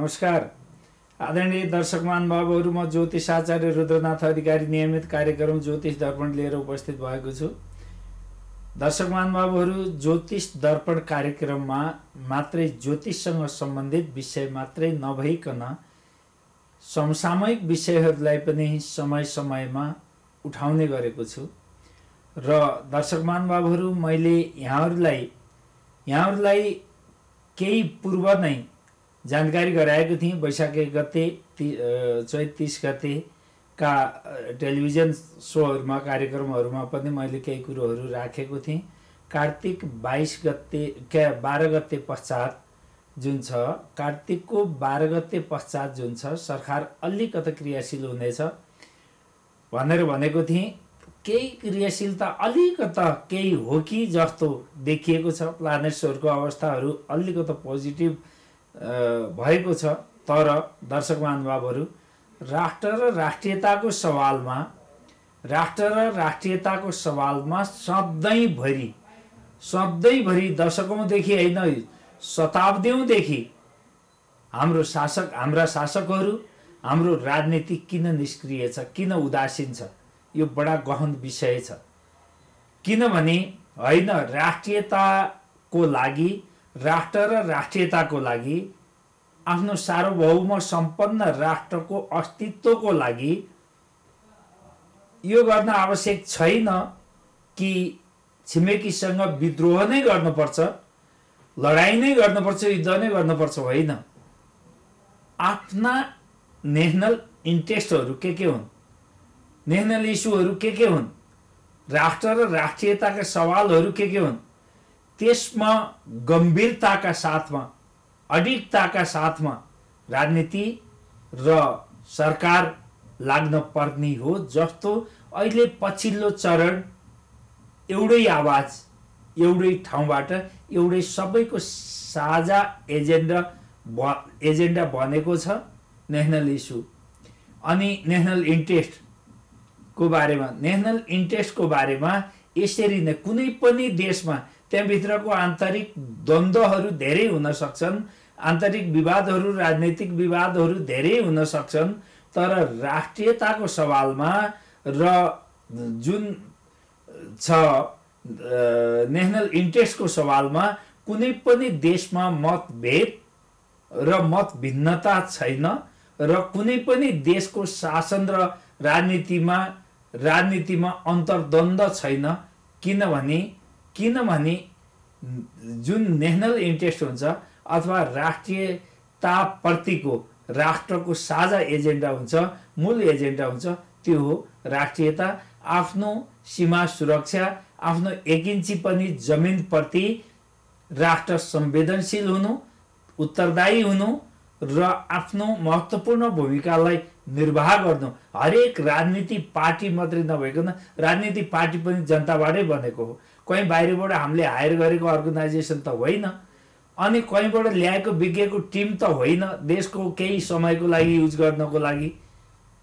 नमस्कार। आदरणीय दर्शक महानुभावहरू म ज्योतिष आचार्य रुद्रनाथ अधिकारी नियमित कार्यक्रम ज्योतिष दर्पण लिएर उपस्थित भएको छु। दर्शक महानुभावहरू ज्योतिष दर्पण कार्यक्रममा मात्रै ज्योतिषसँग सम्बन्धित विषय मात्रै नभइकन समसामयिक विषयहरूलाई पनि समय समयमा उठाउने गरेको छु। र दर्शक महानुभावहरू मैले यहाँहरूलाई यहाँहरूलाई केही पूर्व नै जानकारी गराएको थिएँ वैशाख गते ति चैत तिस गतेका टेलिभिजन सोहरूमा कार्यक्रमहरूमा पनि मैले केही कुरोहरू राखेको थिएँ। कार्तिक बाइस गते क्या बाह्र गते पश्चात जुन छ कार्तिकको बाह्र गते पश्चात जुन छ सरकार अलिकति क्रियाशील हुनेछ भनेर भनेको थिएँ। केही क्रियाशीलता अलिकता केही हो कि जस्तो देखिएको छ। प्लानेट्सहरूको अवस्थाहरू अलिकति पोजिटिभ भएको छ। तर दर्शक महानुभावहरू राष्ट्र र राष्ट्रियताको सवालमा राष्ट्र र राष्ट्रियताको सवालमा सधैँभरि सधैँभरि दशकौँदेखि होइन शताब्दीौँदेखि हाम्रो शासक हाम्रा शासकहरू हाम्रो राजनीति किन निष्क्रिय छ किन उदासीन छ यो बडा गहन विषय छ। किनभने होइन राष्ट्रियताको लागि राष्ट्र र राष्ट्रियताको लागि आफ्नो सार्वभौम सम्पन्न राष्ट्रको अस्तित्वको लागि यो गर्न आवश्यक छैन कि छिमेकीसँग विद्रोह नै गर्नुपर्छ लडाइँ नै गर्नुपर्छ युद्ध नै गर्नुपर्छ होइन? आफ्ना नेसनल इन्ट्रेस्टहरू के के हुन्? नेसनल इस्युहरू के के हुन्? राष्ट्र र राष्ट्रियताका सवालहरू के के हुन्? त्यसमा गम्भीरताका साथमा अडिकताका साथमा राजनीति र सरकार लाग्न पर्ने हो जस्तो अहिले पछिल्लो चरण एउटै आवाज एउटै ठाउँबाट एउटै सबैको साझा एजेन्डा ब एजेन्डा बनेको छ नेसनल इस्यु। अनि नेसनल इन्ट्रेस्टको बारेमा नेसनल इन्ट्रेस्टको बारेमा यसरी नै कुनै पनि देशमा त्यहाँभित्रको आन्तरिक द्वन्द्वहरू धेरै हुन सक्छन्। आन्तरिक विवादहरू राजनैतिक विवादहरू धेरै हुन सक्छन्। तर राष्ट्रियताको सवालमा र जुन छ नेसनल इन्ट्रेस्टको सवालमा कुनै पनि देशमा मतभेद र मत भिन्नता छैन र कुनै पनि देशको शासन र राजनीतिमा राजनीतिमा अन्तर्द्वन्द छैन। किनभने किनभने जुन नेसनल इन्ट्रेस्ट हुन्छ अथवा राष्ट्रियताप्रतिको राष्ट्रको साझा एजेन्डा हुन्छ मूल एजेन्डा हुन्छ त्यो हो राष्ट्रियता आफ्नो सीमा सुरक्षा आफ्नो एक इन्ची पनि जमिनप्रति राष्ट्र संवेदनशील हुनु उत्तरदायी हुनु र आफ्नो महत्त्वपूर्ण भूमिकालाई निर्वाह गर्नु। हरेक राजनीति पार्टी मात्रै नभइकन राजनीति पार्टी पनि जनताबाटै बनेको हो। कहीँ बाहिरबाट हामीले हायर गरेको अर्गनाइजेसन त होइन अनि कहीँबाट ल्याएको विज्ञको टिम त होइन देशको केही समयको लागि युज गर्नको लागि।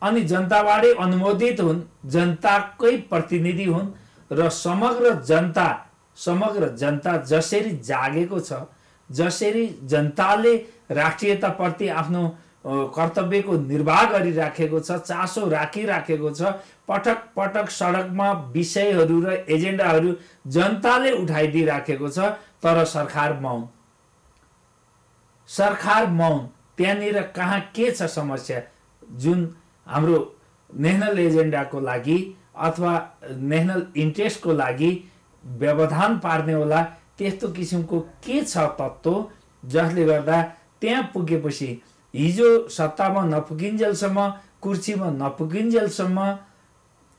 अनि जनताबाटै अनुमोदित हुन् जनताकै प्रतिनिधि हुन् र समग्र जनता समग्र जनता जसरी जागेको छ जसरी जनताले राष्ट्रियताप्रति आफ्नो कर्तव्यको निर्वाह गरिराखेको छ चासो राखिराखेको छ। पटक पटक सडकमा विषयहरू र एजेन्डाहरू जनताले उठाइदिइराखेको छ तर सरकार मौन। सरकार मौन। त्यहाँनिर कहाँ के छ समस्या? जुन हाम्रो नेसनल एजेन्डाको लागि अथवा नेसनल इन्ट्रेस्टको लागि व्यवधान पार्ने होला त्यस्तो किसिमको के छ तत्त्व? जसले गर्दा त्यहाँ पुगेपछि हिजो सत्तामा नपुगिन्जेलसम्म कुर्सीमा नपुगिन्जेलसम्म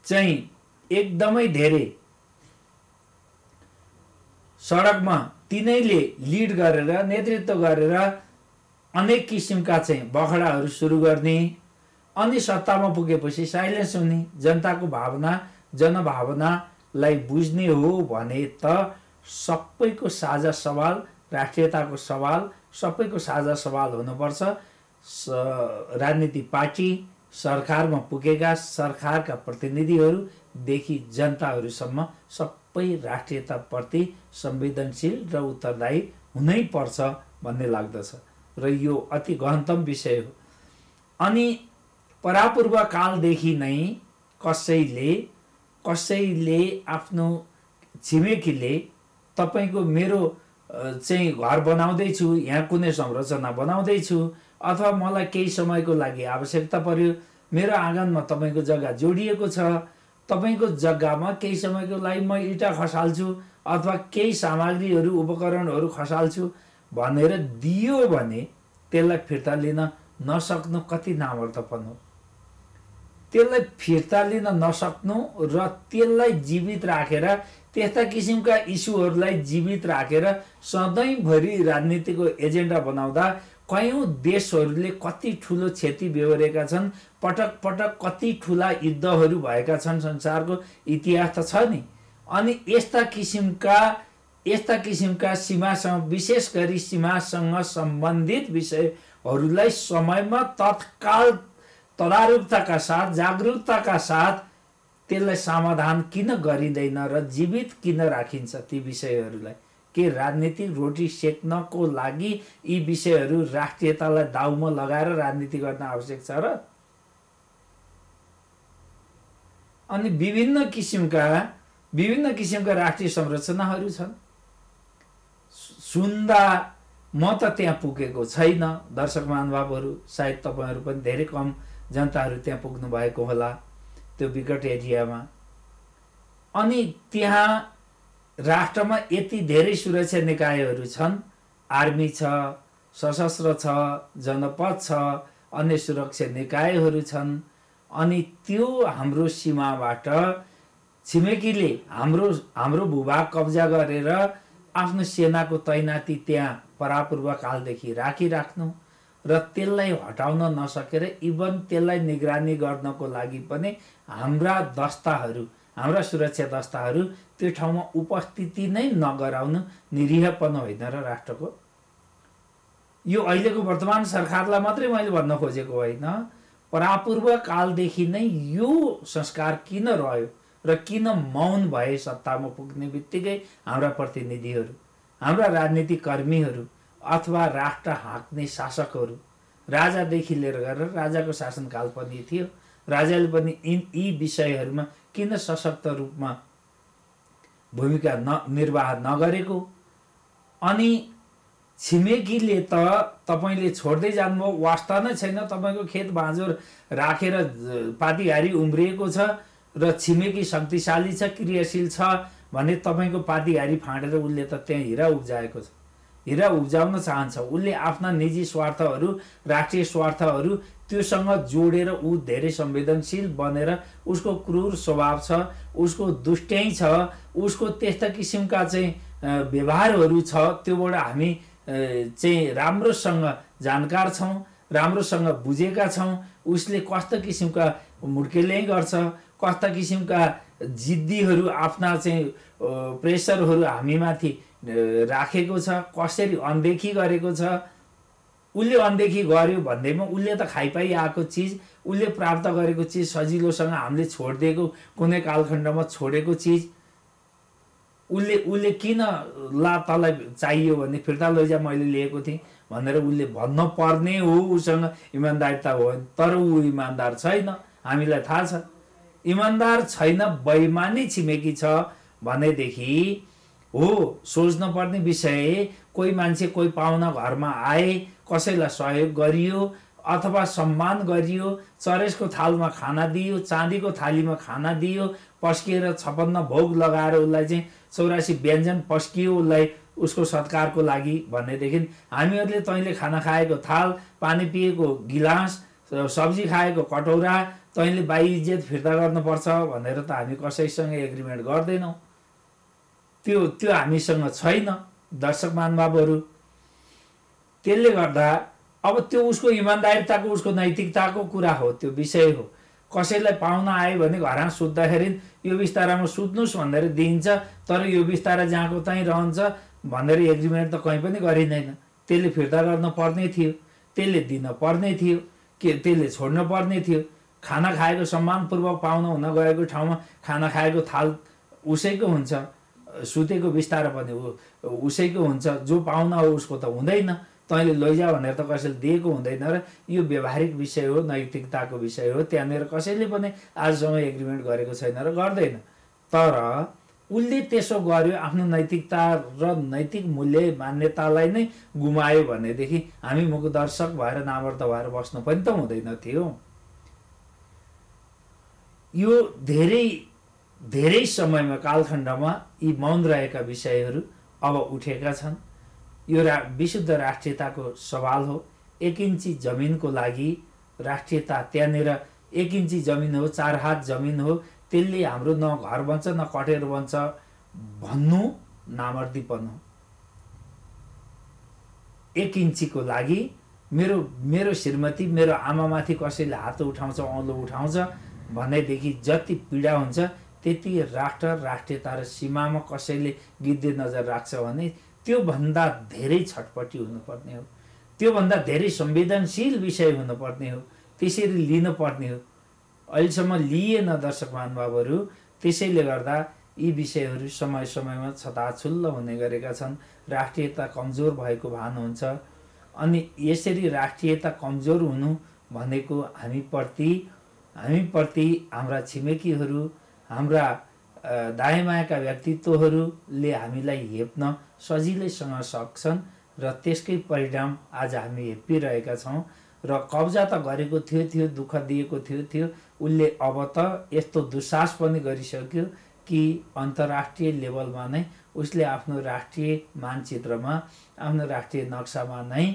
चाहिँ एकदमै धेरै सडकमा तिनैले लिड गरेर नेतृत्व गरेर अनेक किसिमका चाहिँ बखडाहरू सुरु गर्ने अनि सत्तामा पुगेपछि साइलेन्स हुने जनताको भावना जनभावनालाई बुझ्ने हो भने त सबैको साझा सवाल राष्ट्रियताको सवाल सबैको साझा सवाल हुनुपर्छ। राजनीति पार्टी सरकारमा पुगेका सरकारका प्रतिनिधिहरूदेखि जनताहरूसम्म सबै राष्ट्रियताप्रति संवेदनशील र उत्तरदायी हुनै पर्छ भन्ने लाग्दछ र यो अति गहनतम विषय हो। अनि परापूर्व कालदेखि नै कसैले कसैले आफ्नो छिमेकीले तपाईँको मेरो चाहिँ घर बनाउँदैछु यहाँ कुनै संरचना बनाउँदैछु अथवा मलाई केही समयको लागि आवश्यकता पर्यो मेरो आँगनमा तपाईँको जग्गा जोडिएको छ तपाईँको जग्गामा केही समयको लागि म इँटा खसाल्छु अथवा केही सामग्रीहरू उपकरणहरू खसाल्छु भनेर दियो भने त्यसलाई फिर्ता लिन नसक्नु कति नामर्थपन हो त्यसलाई फिर्ता लिन नसक्नु र त्यसलाई जीवित राखेर त्यस्ता किसिमका इस्युहरूलाई जीवित राखेर सधैँभरि राजनीतिको एजेन्डा बनाउँदा कयौँ देशहरूले कति ठुलो क्षति बेहोरेका छन् पटक पटक कति ठुला युद्धहरू भएका छन् संसारको इतिहास त छ नि। अनि यस्ता किसिमका यस्ता किसिमका सीमासँग विशेष गरी सीमासँग सम्बन्धित विषयहरूलाई समयमा तत्काल तदारुकताका साथ जागरुकताका साथ त्यसलाई समाधान किन गरिँदैन र जीवित किन राखिन्छ ती विषयहरूलाई? के राजनीतिक रोटी सेक्नको लागि यी विषयहरू राष्ट्रियतालाई दाउमा लगाएर राजनीति गर्न आवश्यक छ र? अनि विभिन्न किसिमका विभिन्न किसिमका राष्ट्रिय संरचनाहरू छन्। सुन्दा म त त्यहाँ पुगेको छैन। दर्शक महानुभावहरू सायद तपाईँहरू पनि धेरै कम जनताहरू त्यहाँ पुग्नु भएको होला त्यो विकट एरियामा। अनि त्यहाँ राष्ट्रमा यति धेरै सुरक्षा निकायहरू छन्। आर्मी छ सशस्त्र छ जनपद छ अन्य सुरक्षा निकायहरू छन्। अनि त्यो हाम्रो सीमाबाट छिमेकीले हाम्रो हाम्रो भूभाग कब्जा गरेर आफ्नो सेनाको तैनाती त्यहाँ परापूर्व कालदेखि राखिराख्नु र त्यसलाई हटाउन नसकेर इभन त्यसलाई निगरानी गर्नको लागि पनि हाम्रा दस्ताहरू हाम्रा सुरक्षा दस्ताहरू त्यो ठाउँमा उपस्थिति नै नगराउनु निरीहपन होइन र राष्ट्रको। यो अहिलेको वर्तमान सरकारलाई मात्रै मैले भन्न खोजेको होइन। परापूर्व कालदेखि नै यो संस्कार किन रह्यो र किन मौन भए सत्तामा पुग्ने बित्तिकै हाम्रा प्रतिनिधिहरू हाम्रा राजनीतिक कर्मीहरू अथवा राष्ट्र हाँक्ने शासकहरू राजादेखि लिएर गरेर राजाको शासनकाल पनि थियो। राजाले पनि यी यी विषयहरूमा किन सशक्त रूपमा भूमिका न निर्वाह नगरेको। अनि छिमेकीले त तपाईँले छोड्दै जानुभयो वास्ता नै छैन। तपाईँको खेत बाँझो राखेर पातीघारी उम्रिएको छ र छिमेकी शक्तिशाली छ क्रियाशील छ भने तपाईँको पातीघारी फाँडेर उसले त त्यहाँ हिरा उब्जाएको छ। हिरा उब्जाउन चाहन्छ। उसले आफ्ना निजी स्वार्थहरू राष्ट्रिय स्वार्थहरू त्योसँग जोडेर ऊ धेरै संवेदनशील बनेर उसको क्रूर स्वभाव छ उसको दुष्ट्याइ छ उसको त्यस्ता किसिमका चाहिँ व्यवहारहरू छ त्योबाट हामी चाहिँ राम्रोसँग जानकार छौँ राम्रोसँग बुझेका छौँ उसले कस्तो किसिमका मुड्केलै गर्छ कस्ता किसिमका जिद्दीहरू आफ्ना चाहिँ प्रेसरहरू हामीमाथि राखेको छ कसरी अनदेखी गरेको छ उसले अनदेखि गर्यो भन्दैमा उसले त खाइपाइ आएको चिज उसले प्राप्त गरेको चिज सजिलोसँग हामीले छोडिदिएको कुनै कालखण्डमा छोडेको चिज उसले उसले किन ला तँलाई चाहियो भने फिर्ता लैजा मैले लिएको थिएँ भनेर उसले भन्न पर्ने हो उसँग इमान्दारिता हो तर ऊ इमान्दार छैन हामीलाई थाहा छ। इमान्दार छैन बैमानी छिमेकी छ भनेदेखि हो सोच्न पर्ने विषय कोही मान्छे कोही पाहुना घरमा आए कसैलाई सहयोग गरियो अथवा सम्मान गरियो चरेसको थालमा खाना दियो चाँदीको थालीमा खाना दियो पस्किएर छपन्न भोग लगाएर उसलाई चाहिँ चौरासी व्यञ्जन पस्कियो उसलाई उसको सत्कारको लागि भनेदेखि हामीहरूले तैँले खाना खाएको थाल पानी पिएको गिलास सब्जी खाएको कटौरा तैँले बाई इज्जत फिर्ता गर्नुपर्छ भनेर त हामी कसैसँग एग्रिमेन्ट गर्दैनौँ। त्यो त्यो हामीसँग छैन दर्शक महानुभावहरू। त्यसले गर्दा अब त्यो उसको इमान्दारिताको उसको नैतिकताको कुरा हो त्यो विषय हो। कसैलाई पाहुना आयो भने घरमा सुत्दाखेरि यो बिस्तारामा सुत्नुहोस् भनेर दिइन्छ तर यो बिस्तारा जहाँको त्यहीँ रहन्छ भनेर एग्रिमेन्ट त कहीँ पनि गरिँदैन। त्यसले फिर्ता गर्न पर्ने थियो त्यसले दिन पर्ने थियो के त्यसले छोड्नु पर्ने थियो। खाना खाएको सम्मानपूर्वक पाहुना हुन गएको ठाउँमा खाना खाएको थाल उसैको हुन्छ। सुतेको बिस्तारा पनि उसैको हुन्छ। जो पाहुना हो उसको त हुँदैन। तैँले लैजा भनेर त कसैले दिएको हुँदैन र यो व्यवहारिक विषय हो नैतिकताको विषय हो। त्यहाँनिर कसैले पनि आजसम्म एग्रिमेन्ट गरेको छैन र गर्दैन। तर उसले त्यसो गर्यो आफ्नो नैतिकता र नैतिक मूल्य मान्यतालाई नै गुमायो भनेदेखि हामी मुखदर्शक भएर नामर्थ भएर बस्नु पनि त हुँदैन थियो। यो धेरै धेरै समयमा कालखण्डमा यी मौन रहेका विषयहरू अब उठेका छन्। यो रा विशुद्ध राष्ट्रियताको सवाल हो। एक इन्ची जमिनको लागि राष्ट्रियता त्यहाँनिर एक इन्ची जमिन हो चार हात जमिन हो त्यसले हाम्रो न घर बन्छ न कटेर बन्छ भन्नु नामर्दीपन हो। एक इन्चीको लागि मेरो मेरो श्रीमती मेरो आमामाथि कसैले हात उठाउँछ औँलो उठाउँछ भनेदेखि जति पीडा हुन्छ त्यति राष्ट्र राष्ट्रियता र सीमामा कसैले गिद्धे नजर राख्छ भने त्योभन्दा धेरै छटपट्टि हुनुपर्ने हो। त्योभन्दा धेरै संवेदनशील विषय हुनुपर्ने हो। त्यसरी लिनुपर्ने हो। अहिलेसम्म लिएन दर्शक महानुभावहरू त्यसैले गर्दा यी विषयहरू समय समयमा छताछुल्ल हुने गरेका छन्। राष्ट्रियता कमजोर भएको भान हुन्छ। अनि यसरी राष्ट्रियता कमजोर हुनु भनेको हामीप्रति हामीप्रति हाम्रा छिमेकीहरू हाम्रा दायाँ व्यक्तित्वहरूले हामीलाई हेप्न सजिलैसँग सक्छन् र त्यसकै परिणाम आज हामी हेपिरहेका छौँ र कब्जा त गरेको थियो थियो दुःख दिएको थियो थियो। उसले अब त यस्तो दुस्साहस पनि गरिसक्यो कि अन्तर्राष्ट्रिय लेभलमा नै उसले आफ्नो राष्ट्रिय मानचित्रमा आफ्नो राष्ट्रिय नक्सामा नै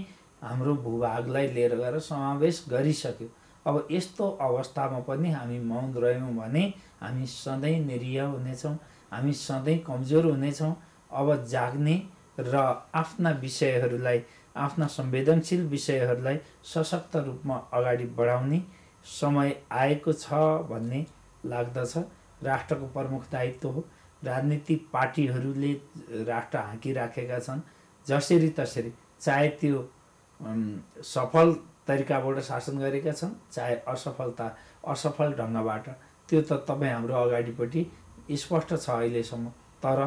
हाम्रो भूभागलाई लिएर गएर समावेश गरिसक्यो। अब यस्तो अवस्थामा पनि हामी मौन रह्यौँ भने हामी सधैँ निरीह हुनेछौँ हामी सधैँ कमजोर हुनेछौँ। अब जाग्ने र आफ्ना विषयहरूलाई आफ्ना संवेदनशील विषयहरूलाई सशक्त रूपमा अगाडि बढाउने समय आएको छ भन्ने लाग्दछ। राष्ट्रको प्रमुख दायित्व हो। राजनीतिक पार्टीहरूले राष्ट्र हाँकिराखेका छन्। जसरी तसरी चाहे त्यो सफल तरिकाबाट शासन गरेका छन् चाहे असफलता असफल ढङ्गबाट। त्यो त तपाईँ हाम्रो अगाडिपट्टि स्पष्ट छ अहिलेसम्म तर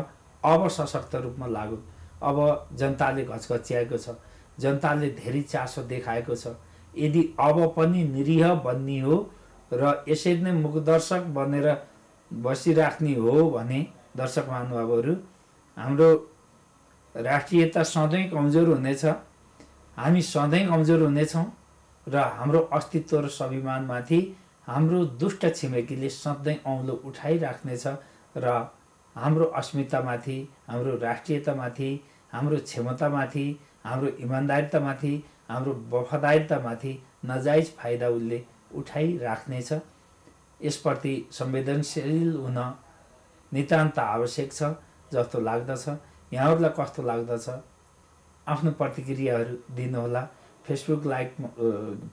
अब सशक्त रूपमा लागु। अब जनताले घचघच्याएको छ जनताले धेरै चासो देखाएको छ। यदि अब पनि निरीह बन्ने हो र यसरी नै मुखदर्शक बनेर बसिराख्ने हो भने दर्शक महानुभावहरू हाम्रो राष्ट्रियता सधैँ कमजोर हुनेछ। हामी सधैँ कमजोर हुनेछौँ। र हाम्रो अस्तित्व र स्वाभिमानमाथि हाम्रो दुष्ट छिमेकीले सधैँ औँलो उठाइराख्नेछ र हाम्रो अस्मितामाथि हाम्रो राष्ट्रियतामाथि हाम्रो क्षमतामाथि हाम्रो इमान्दारितामाथि हाम्रो वफादारितामाथि नजायज फाइदा उसले उठाइराख्नेछ। यसप्रति संवेदनशील हुन नितान्त आवश्यक छ जस्तो लाग्दछ यहाँहरूलाई कस्तो लाग्दछ? आफ्नो प्रतिक्रियाहरू दिनुहोला। फेसबुक लाइक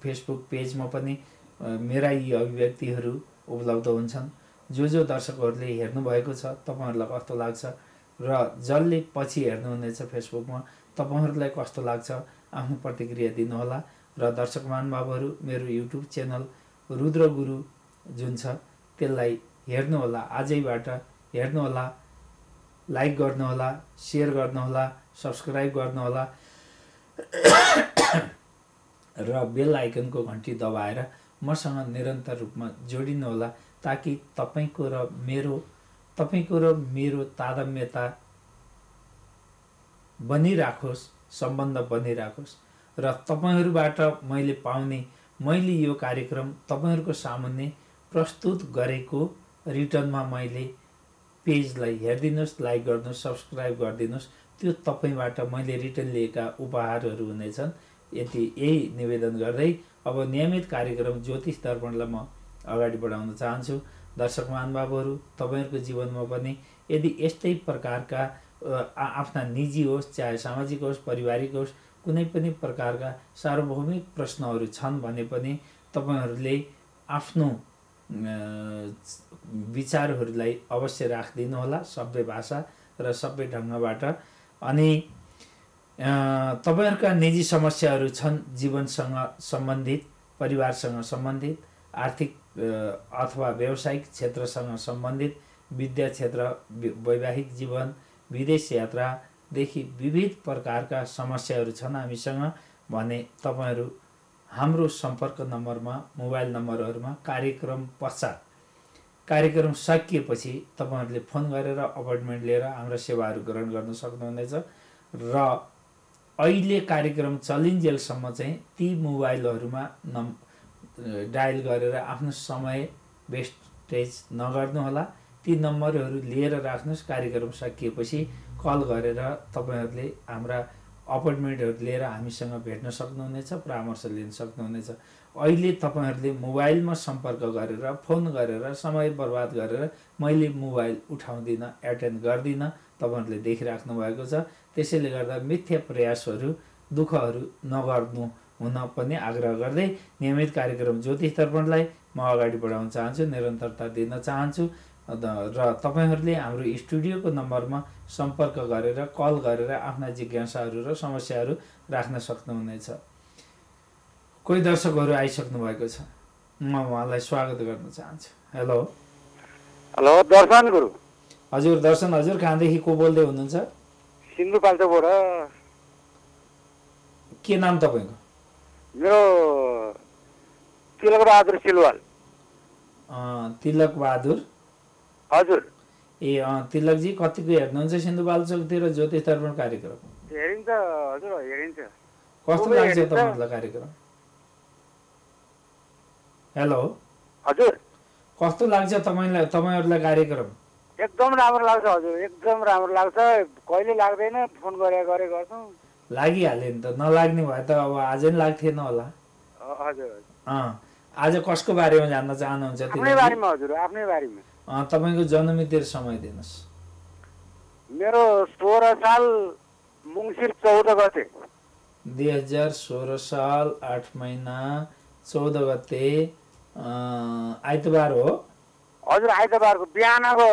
फेसबुक पेजमा पनि मेरा यी अभिव्यक्तिहरू उपलब्ध हुन्छन्। जो जो दर्शकहरूले हेर्नुभएको छ तपाईँहरूलाई कस्तो लाग्छ र जसले पछि हेर्नुहुनेछ फेसबुकमा तपाईँहरूलाई कस्तो लाग्छ आफ्नो प्रतिक्रिया दिनुहोला। र दर्शक महानुभावहरू मेरो युट्युब च्यानल रुद्र गुरु जुन छ त्यसलाई हेर्नुहोला आजैबाट हेर्नुहोला लाइक गर्नुहोला सेयर गर्नुहोला सब्सक्राइब गर्नुहोला। र बेल आइकनको घन्टी दबाएर मसँग निरन्तर रूपमा जोडिनुहोला ताकि तपाईँको र मेरो तपाईँको र मेरो तादम्यता बनिराखोस् सम्बन्ध बनिराखोस् र तपाईँहरूबाट मैले पाउने मैले यो कार्यक्रम तपाईँहरूको सामुन्ने प्रस्तुत गरेको रिटर्नमा मैले पेजलाई हेरिदिनुहोस् लाइक गर्नुहोस् सब्सक्राइब गरिदिनुहोस्। त्यो तपाईँबाट मैले रिटर्न लिएका उपहारहरू हुनेछन्। यति यही निवेदन गर्दै अब नियमित कार्यक्रम ज्योतिष दर्पणलाई म अगाडि बढाउन चाहन्छु। दर्शक महानुभावहरू तपाईँहरूको जीवनमा पनि यदि यस्तै प्रकारका आफ्ना निजी होस् चाहे सामाजिक होस् पारिवारिक होस् कुनै पनि प्रकारका सार्वभौमिक प्रश्नहरू छन् भने पनि तपाईँहरूले आफ्नो विचारहरूलाई अवश्य राखिदिनु होला सभ्य भाषा र सभ्य ढङ्गबाट। अनि तपाईँहरूका निजी समस्याहरू छन् जीवनसँग सम्बन्धित परिवारसँग सम्बन्धित आर्थिक अथवा व्यावसायिक क्षेत्रसँग सम्बन्धित विद्या क्षेत्र वैवाहिक जीवन विदेश यात्रा देखि विविध प्रकारका समस्याहरू छन् हामीसँग भने तपाईँहरू हाम्रो सम्पर्क नम्बरमा मोबाइल नम्बरहरूमा कार्यक्रम पश्चात कार्यक्रम सकिएपछि तपाईँहरूले फोन गरेर अपोइन्टमेन्ट लिएर हाम्रा सेवाहरू ग्रहण गर्न सक्नुहुनेछ र अहिले कार्यक्रम चलिन्जेलसम्म चाहिँ ती मोबाइलहरूमा नम् डायल गरेर आफ्नो समय वेस्टेज नगर्नुहोला। ती नम्बरहरू लिएर राख्नुहोस्। कार्यक्रम सकिएपछि कल गरेर तपाईँहरूले हाम्रा अपोइन्टमेन्टहरू लिएर हामीसँग भेट्न सक्नुहुनेछ परामर्श लिन सक्नुहुनेछ। अहिले तपाईँहरूले मोबाइलमा सम्पर्क गरेर फोन गरेर समय बर्बाद गरेर मैले मोबाइल उठाउँदिनँ एटेन्ड गर्दिनँ तपाईँहरूले देखिराख्नु भएको छ। त्यसैले गर्दा मिथ्या प्रयासहरू दुःखहरू नगर्नु हुन पनि आग्रह गर्दै नियमित कार्यक्रम ज्योतिष दर्पणलाई म अगाडि बढाउन चाहन्छु निरन्तरता दिन चाहन्छु। र तपाईँहरूले हाम्रो स्टुडियोको नम्बरमा सम्पर्क गरेर कल गरेर आफ्ना जिज्ञासाहरू र समस्याहरू राख्न सक्नुहुनेछ। कोही दर्शकहरू आइसक्नु भएको छ। म उहाँलाई स्वागत गर्न चाहन्छु। हेलो। हेलो दर्शन गुरु। हजुर दर्शन हजुर कहाँदेखि को बोल्दै हुनुहुन्छ? सिन्धुपाल्चोकबाट के नाम तपाईँको? मेरो तिलकबहादुर सिलवाल। तिलक बहादुर हजुर। ए तिलकजी कतिको हेर्नुहुन्छ सिन्धुपाल्चोकतिर ज्योतिष दर्पण कार्यक्रम? हेरिन्छ हजुर हेरिन्छ। कस्तो लाग्छ। तपाईँहरूलाई कार्यक्रम? हेलो हजुर। कस्तो लाग्छ तपाईँलाई तपाईँहरूलाई कार्यक्रम? एकदम राम्रो लाग्छ हजुर एकदम राम्रो लाग्छ। कहिले लाग्दैन फोन गरे गरे गर्छौँ। लागिहाल्यो नि त नलाग्ने भए त अब आज नि लाग्थेन होला। हजुर आज कसको बारेमा जान्न चाहनुहुन्छ आफ्नै? बारीमा हजुर आफ्नै बारीमा। तपाईँको जन्ममिति समय दिनुहोस्। मेरो सोह्र साल मुङ्सिर चौध गते। दुई हजार सोह्र साल आठ महिना चौध गते आइतबार हो। हजुर आइतबारको बिहानको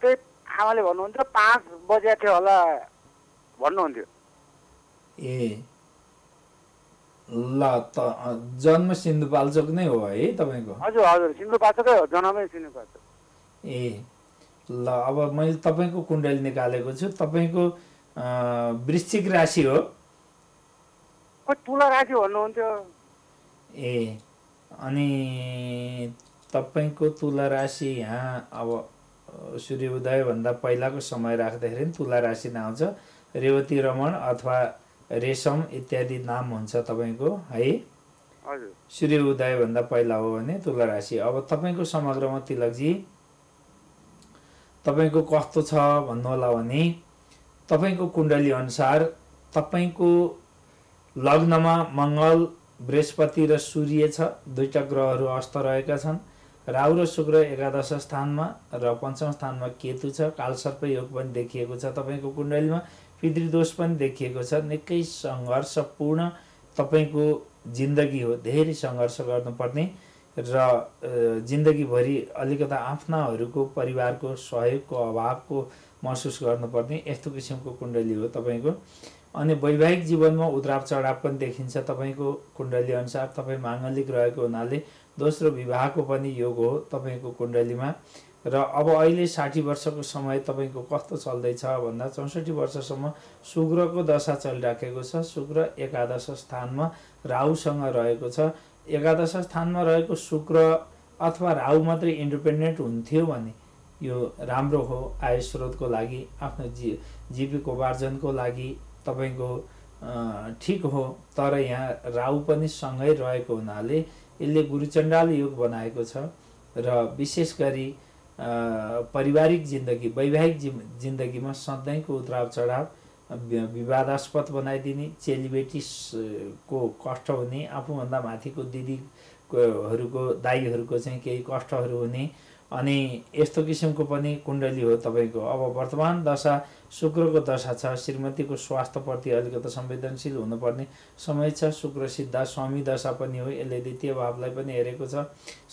त्यही आमाले भन्नुहुन्थ्यो पाँच बजे थियो होला भन्नुहुन्थ्यो। ए ल त जन्म सिन्धुपाल्चोक नै हो है तपाईँको? हजुर हजुर सिन्धुपाल्चोकै हो जन्मै सिन्धुपाल्चोक। ए ल अब मैले तपाईँको कुण्डली निकालेको छु। तपाईँको वृश्चिक राशि हो। तुला राशि भन्नुहुन्थ्यो। ए अनि तपाईँको तुला राशि यहाँ अब सूर्य उदयभन्दा पहिलाको समय राख्दाखेरि तुला राशि नै आउँछ रेवती रमण अथवा रेशम इत्यादि नाम हुन्छ तपाईँको है? सूर्य उदयभन्दा पहिला हो भने तुला राशि। अब तपाईँको समग्रमा तिलकजी तपाईँको कस्तो छ भन्नु होला भने तपाईँको कुण्डली अनुसार तपाईँको लग्नमा मङ्गल बृहस्पति र सूर्य छ। दुईटा ग्रहहरू अस्त रहेका छन्। राहु र शुक्र एकादश स्थानमा र पञ्चम स्थानमा केतु छ कालसर्प योग पनि देखिएको छ। तपाईँको कुण्डलीमा पितृदोष पनि देखिएको छ। निकै सङ्घर्षपूर्ण तपाईँको जिन्दगी हो। धेरै सङ्घर्ष गर्नुपर्ने र जिन्दगीभरि अलिकता आफ्नाहरूको परिवारको सहयोगको अभावको महसुस गर्नुपर्ने यस्तो किसिमको कुण्डली हो तपाईँको। अनि वैवाहिक जीवनमा उद्राव चढाव पनि देखिन्छ तपाईँको कुण्डली अनुसार। तपाईँ माङ्गलिक रहेको हुनाले दोस्रो विवाहको पनि योग हो तपाईँको कुण्डलीमा। र अब अहिले साठी वर्षको समय तपाईँको कस्तो चल्दैछ भन्दा चौसठी वर्षसम्म शुक्रको दशा चलिराखेको छ। शुक्र एकादश स्थानमा राहुसँग रहेको छ। एकादश स्थानमा रहेको शुक्र अथवा राहु मात्रै इन्डिपेन्डेन्ट हुन्थ्यो भने यो राम्रो हो आय स्रोतको लागि आफ्नो जी जीविकोपार्जनको लागि तपाईँको ठिक हो। तर यहाँ राहु पनि सँगै रहेको हुनाले यसले गुरुचण्डाल योग बनाएको छ र विशेष गरी पारिवारिक जिन्दगी वैवाहिक जि जिन्दगीमा सधैँको उत्राव चढाव विवादास्पद बनाइदिने चेलीबेटी स- को कष्ट हुने आफूभन्दा माथिको दिदीकोहरूको दाईहरूको चाहिँ केही कष्टहरू हुने अनि यस्तो किसिमको पनि कुण्डली हो तपाईँको। अब वर्तमान दशा शुक्रको दशा छ। श्रीमतीको स्वास्थ्यप्रति अलिकति संवेदनशील हुनुपर्ने समय छ। शुक्र सिद्धा स्वामी दशा पनि हो। यसले द्वितीय भावलाई पनि हेरेको छ।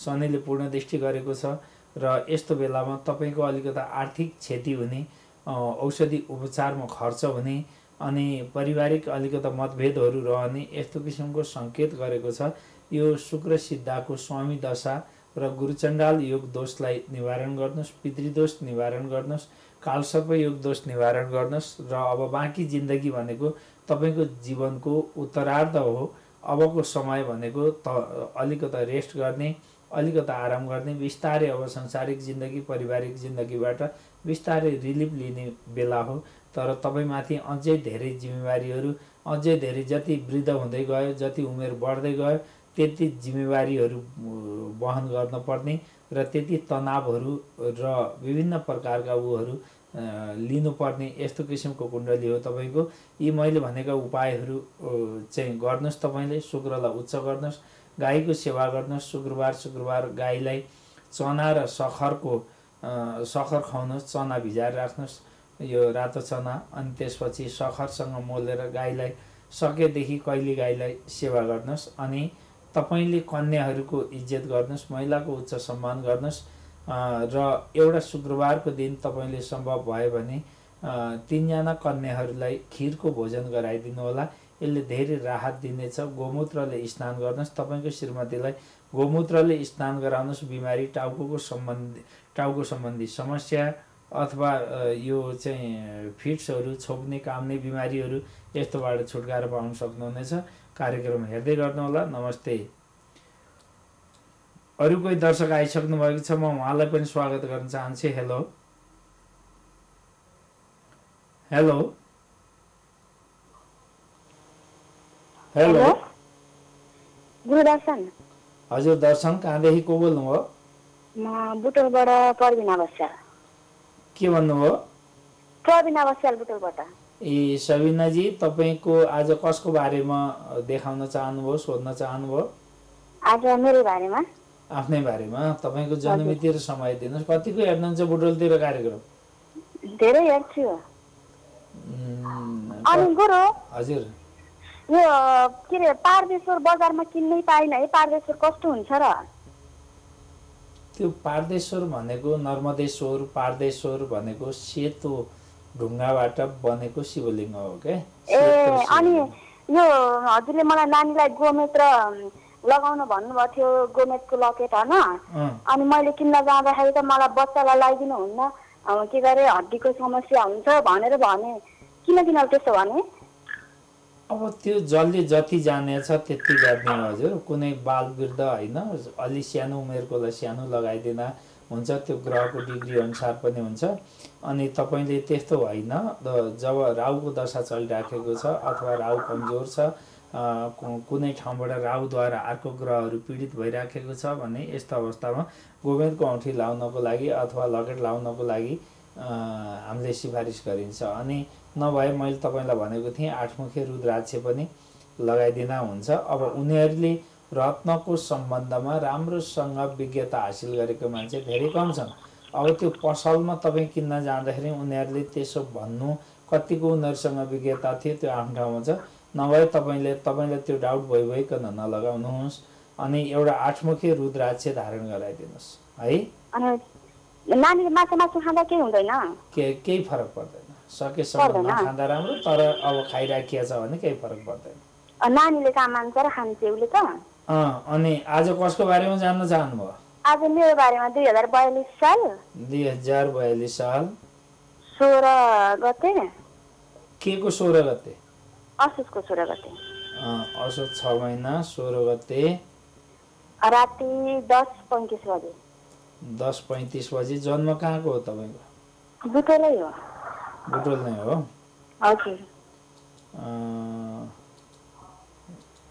शनिले पूर्ण दृष्टि गरेको छ र यस्तो बेलामा तपाईँको अलिकति आर्थिक क्षति हुने औषधि उपचारमा खर्च हुने अनि पारिवारिक अलिकति मतभेदहरू रहने यस्तो किसिमको सङ्केत गरेको छ। यो शुक्र सिद्धाको स्वामी दशा र गुरुचण्डाल योग दोषलाई निवारण गर्नुहोस् पितृदोष निवारण गर्नुहोस्। कालसर्प योग दोष निवारण गर्नुहोस् र अब बाँकी जिन्दगी भनेको तपाईँको जीवनको उत्तरार्ध हो। अबको समय भनेको त अलिकता रेस्ट गर्ने अलिकता आराम गर्ने बिस्तारै अब संसारिक जिन्दगी पारिवारिक जिन्दगीबाट बिस्तारै रिलिफ लिने बेला हो। तर तपाईँमाथि अझै धेरै जिम्मेवारीहरू अझै धेरै जति वृद्ध हुँदै गयो जति उमेर बढ्दै गयो त्यति जिम्मेवारीहरू वहन गर्न पर्ने र त्यति तनावहरू र विभिन्न प्रकारका उहरू लिनुपर्ने यस्तो किसिमको कुण्डली हो तपाईँको। यी मैले भनेका उपायहरू चाहिँ गर्नुहोस् तपाईँले शुक्रलाई उच्च गर्नुहोस् गाईको सेवा गर्नुहोस् शुक्रबार शुक्रबार गाईलाई चना र सखरको सखर खुवाउनुहोस् चना भिजाएर राख्नुहोस् यो रातो चना अनि त्यसपछि सखरसँग मोलेर गाईलाई सकेदेखि कहिले गाईलाई सेवा गर्नुहोस् अनि तपाईँले कन्याहरूको इज्जत गर्नुहोस् महिलाको उच्च सम्मान गर्नुहोस् र एउटा शुक्रबारको दिन तपाईँले सम्भव भयो भने तिनजना कन्याहरूलाई खिरको भोजन गराइदिनु होला। यसले धेरै राहत दिनेछ। गोमूत्रले स्नान गर्नुहोस्। तपाईँको श्रीमतीलाई गोमूत्रले स्नान गराउनुहोस्। बिमारी टाउको सम्बन्धी टाउको सम्बन्धी समस्या अथवा यो चाहिँ फिट्सहरू छोप्ने काम्ने बिमारीहरू यस्तोबाट छुटकारा पाउन सक्नुहुनेछ। कार्यक्रम हेर्दै गर्नुहोला। नमस्ते। अरू कोही दर्शक आइसक्नु भएको छ म उहाँलाई पनि स्वागत गर्न चाहन्छु। हेलो हेलो हेलो गुरुदर्शन हजुर दर्शन कहाँदेखि को बोल्नुभयो म बुटोलबाट प्रवीणा बस्याल। के भन्नुभयो प्रवीणा बस्याल बुटोलबाट। ए सबिनाजी तपाईँको आज कसको बारेमा देखाउन चाहनुभयो सोध्न चाहनुभयो? आज मेरो बारेमा? आफ्नै बारेमा। तपाईँको जन्ममिति र समय दिनुहोस्। कतिको हेर्नुहुन्छ बुटोलतिर कार्यक्रम? धेरै हेर्छु। अनि गुरु। हजुर। यो के अरे पारदेश्वर बजारमा किन्नै पाइन है। पारदेश्वर कस्तो हुन्छ र? त्यो पारदेश्वर भनेको नर्मदेश्वर पारदेश्वर भनेको सेतो ढुङ्गाबाट बनेको शिवलिङ्ग हो क्या अनि यो हजुरले मलाई नानीलाई गोमेत्र लगाउनु भन्नुभएको थियो गोमेतको लकेट होइन? अनि मैले किन्न जाँदाखेरि त मलाई बच्चालाई लगाइदिनु हुन्न। के गरे हड्डीको समस्या हुन्छ भनेर भने। किन किन त्यसो भने? अब त्यो जसले जति जानेछ त्यति गर्ने हजुर। कुनै बाल वृद्ध होइन अलि सानो उमेरकोलाई सानो लगाइदिन हुन्छ। त्यो ग्रहको डिग्री अनुसार पनि हुन्छ। अनि तपाईँले त्यस्तो होइन। जब राहुको दशा चलिराखेको छ अथवा राहु कमजोर छ कुनै ठाउँबाट राहुद्वारा अर्को ग्रहहरू पीडित भइराखेको छ भने यस्तो अवस्थामा गोमेदको औँठी लाउनको लागि अथवा लकेट लाउनको लागि हामीले सिफारिस गरिन्छ। अनि नभए मैले तपाईँलाई भनेको थिएँ आठमुखे रुद्राक्ष पनि लगाइदिँदा हुन्छ। अब उनीहरूले रत्नको सम्बन्धमा राम्रोसँग विज्ञता हासिल गरेको मान्छे धेरै कम छन्। अब त्यो पसलमा तपाईँ किन्न जाँदाखेरि उनीहरूले त्यसो भन्नु कतिको उनीहरूसँग विज्ञता थियो त्यो आफ्नो ठाउँमा छ। नभए तपाईँले तपाईँलाई त्यो डाउट भइभइकन नलगाउनुहोस् अनि एउटा आठमुखे रुद्राक्ष धारण गराइदिनुहोस् है? के केही फरक पर्दैन। सकेसम्म? नखाँदा राम्रो तर अब खाइराखिया छ भने केही फरक पर्दैन। नानीले कहाँ मान्छ र खान्छ उसले त। अनि आज कसको बारेमा जान्न चाहनुभयो? आज मेरो बारेमा दुई हजार बयालिस साल। दुई हजार बयालिस साल। सोह्र गते। के को सोह्र गते? असोजको सोह्र गते। असोज छ महिना सोह्र गते। राति दस पैँतिस बजे। दस पैँतिस बजी। जन्म कहाँको हो तपाईँको? बुटोलै हो। बुटोल नै हो। हजुर।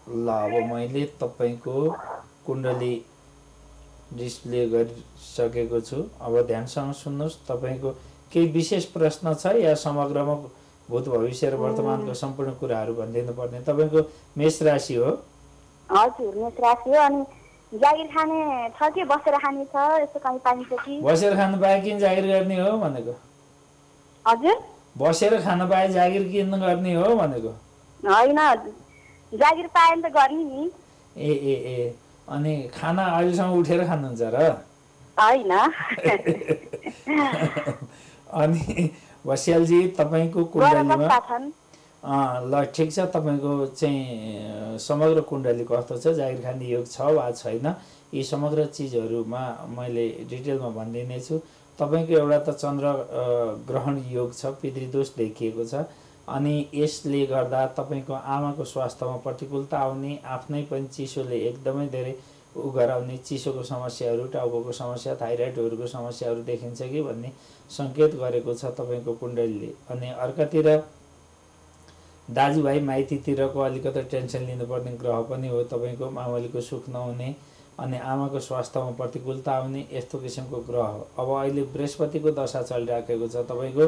ल अब मैले तपाईँको कुण्डली डिस्प्ले गरिसकेको छु। अब ध्यानसँग सुन्नुहोस् तपाईँको केही विशेष प्रश्न छ या समग्रमा भूत भविष्य र वर्तमानको सम्पूर्ण कुराहरू भनिदिनु पर्ने। तपाईँको मेष राशि हो। हजुर मेष राशि हो अनि जागिर खाने छ कि बसेर खाने छ? यस्तो कहीँ पाइन्छ कि? बसेर खानु पाए किन जागिर गर्ने हो भनेको? हजुर। बसेर खान पाए जागिर किन गर्ने हो भनेको? होइन जागिर भने त गर्ने नि। ए ए ए। अनि खाना अहिलेसम्म उठेर खानुहुन्छ र? होइन। अनि वस्यालजी तपाईँको कुण्डलीमा ल ठिक छ तपाईँको चाहिँ समग्र कुण्डली कस्तो छ जागिर खाने योग छ वा छैन यी समग्र चिजहरूमा मैले डिटेलमा भनिदिने छु तपाईँको एउटा त चन्द्र ग्रहण योग छ पितृदोष देखिएको छ अनि यसले गर्दा तपाईँको आमाको स्वास्थ्यमा प्रतिकूलता आउने आफ्नै पनि चिसोले एकदमै धेरै उ गराउने चिसोको समस्याहरू टाउकोको समस्या थाइरोइडहरूको समस्याहरू देखिन्छ कि भन्ने सङ्केत गरेको छ तपाईँको कुण्डलीले। अनि अर्कातिर दाजुभाइ माइतीतिरको अलिकति टेन्सन लिनुपर्ने ग्रह पनि हो। तपाईँको मामलीको सुख नहुने अनि आमाको स्वास्थ्यमा प्रतिकूलता आउने यस्तो किसिमको ग्रह हो। अब अहिले बृहस्पतिको दशा चलिराखेको छ। तपाईँको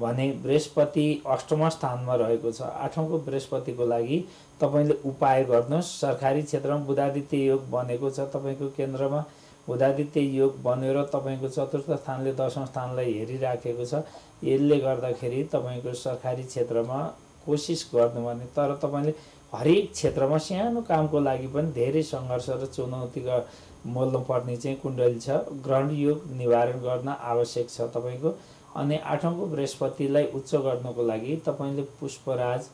भने बृहस्पति अष्टम स्थानमा रहेको छ। आठौँको बृहस्पतिको लागि तपाईँले उपाय गर्नुहोस्। सरकारी क्षेत्रमा बुधादित्य योग बनेको छ तपाईँको केन्द्रमा। बुधादित्य योग बनेर तपाईँको चतुर्थ स्थानले दशौँ स्थानलाई हेरिराखेको छ। यसले गर्दाखेरि तपाईँको सरकारी क्षेत्रमा कोसिस भने तर तपाईँले हरेक क्षेत्रमा सानो कामको लागि पनि धेरै सङ्घर्ष र चुनौती ग- मोल्नु पर्ने चाहिँ कुण्डली छ। ग्रहण योग निवारण गर्न आवश्यक छ तपाईँको। अनि आठौँको बृहस्पतिलाई उच्च गर्नको लागि तपाईँले पुष्पराज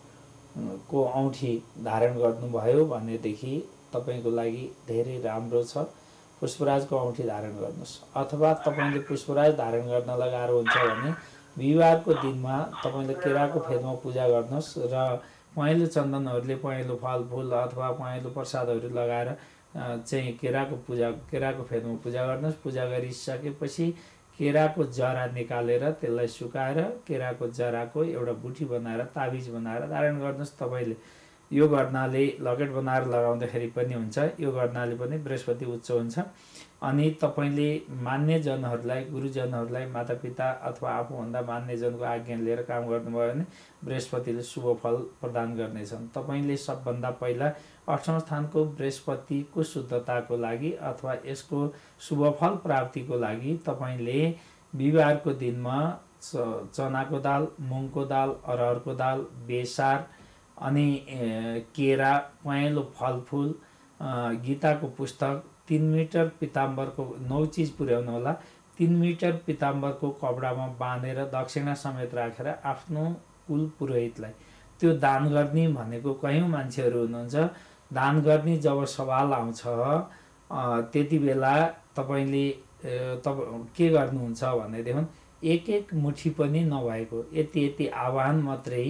को औँठी धारण गर्नुभयो भनेदेखि तपाईँको लागि धेरै राम्रो छ। पुष्पराजको औँठी धारण गर्नुहोस्। अथवा तपाईँले पुष्पराज धारण गर्नलाई गाह्रो हुन्छ भने बिहिबारको दिनमा तपाईँले केराको फेदमा पूजा गर्नुहोस् र पहेँलो चन्दनहरूले पहेँलो फलफुल अथवा पहेँलो प्रसादहरू लगाएर चाहिँ केराको पूजा केराको फेदमा पूजा गर्नुहोस्। पूजा गरिसकेपछि केराको जरा निकालेर त्यसलाई सुकाएर केराको जराको एउटा बुटी बनाएर ताबिज बनाएर धारण गर्नुहोस्। तपाईँले यो गर्नाले लकेट बनाएर लगाउँदाखेरि पनि हुन्छ यो गर्नाले पनि बृहस्पति उच्च हुन्छ। अनि तपाईँले मान्यजनहरूलाई गुरुजनहरूलाई मातापिता अथवा आफूभन्दा मान्यजनको आज्ञा लिएर काम गर्नुभयो भने बृहस्पतिले शुभ फल प्रदान गर्नेछन्। तपाईँले सबभन्दा पहिला अष्टम स्थानको बृहस्पतिको शुद्धताको लागि अथवा यसको शुभ फल प्राप्तिको लागि तपाईँले बिहिबारको दिनमा चनाको दाल मुङको दाल अरहरको दाल बेसार अनि केरा पहेँलो फलफुल गीताको पुस्तक तिन मिटर पिताम्बरको नौ चिज पुर्याउनु होला। तिन मिटर पिताम्बरको कपडामा बाँधेर दक्षिणा समेत राखेर आफ्नो कुल पुरोहितलाई। त्यो दान गर्ने भनेको कयौँ मान्छेहरू हुनुहुन्छ। दान गर्ने जब सवाल आउँछ त्यति बेला तपाईँले तप के गर्नुहुन्छ भनेदेखि एक एक मुठी पनि नभएको। यति यति आह्वान मात्रै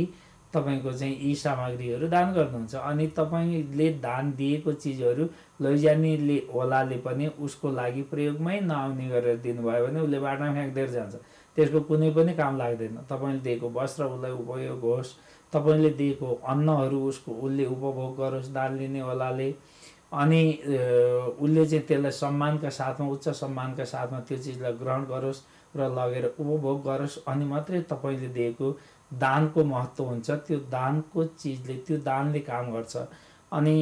तपाईँको चाहिँ यी सामग्रीहरू दान गर्नुहुन्छ। अनि तपाईँले दान दिएको चिजहरू लैजानेले ओलाले पनि उसको लागि प्रयोगमै नआउने गरेर दिनुभयो भने उसले बाटोमा फ्याँक्दै जान्छ। त्यसको कुनै पनि काम लाग्दैन। तपाईँले दिएको वस्त्र उसलाई उपयोग होस्। तपाईँले दिएको अन्नहरू उसको उसले उपभोग गरोस् दान लिने ओलाले। अनि उसले चाहिँ त्यसलाई सम्मानका साथमा उच्च सम्मानका साथमा त्यो चिजलाई ग्रहण गरोस् र लगेर उपभोग गरोस्। अनि मात्रै तपाईँले दिएको दानको महत्त्व हुन्छ त्यो दानको चिजले त्यो दानले काम गर्छ। अनि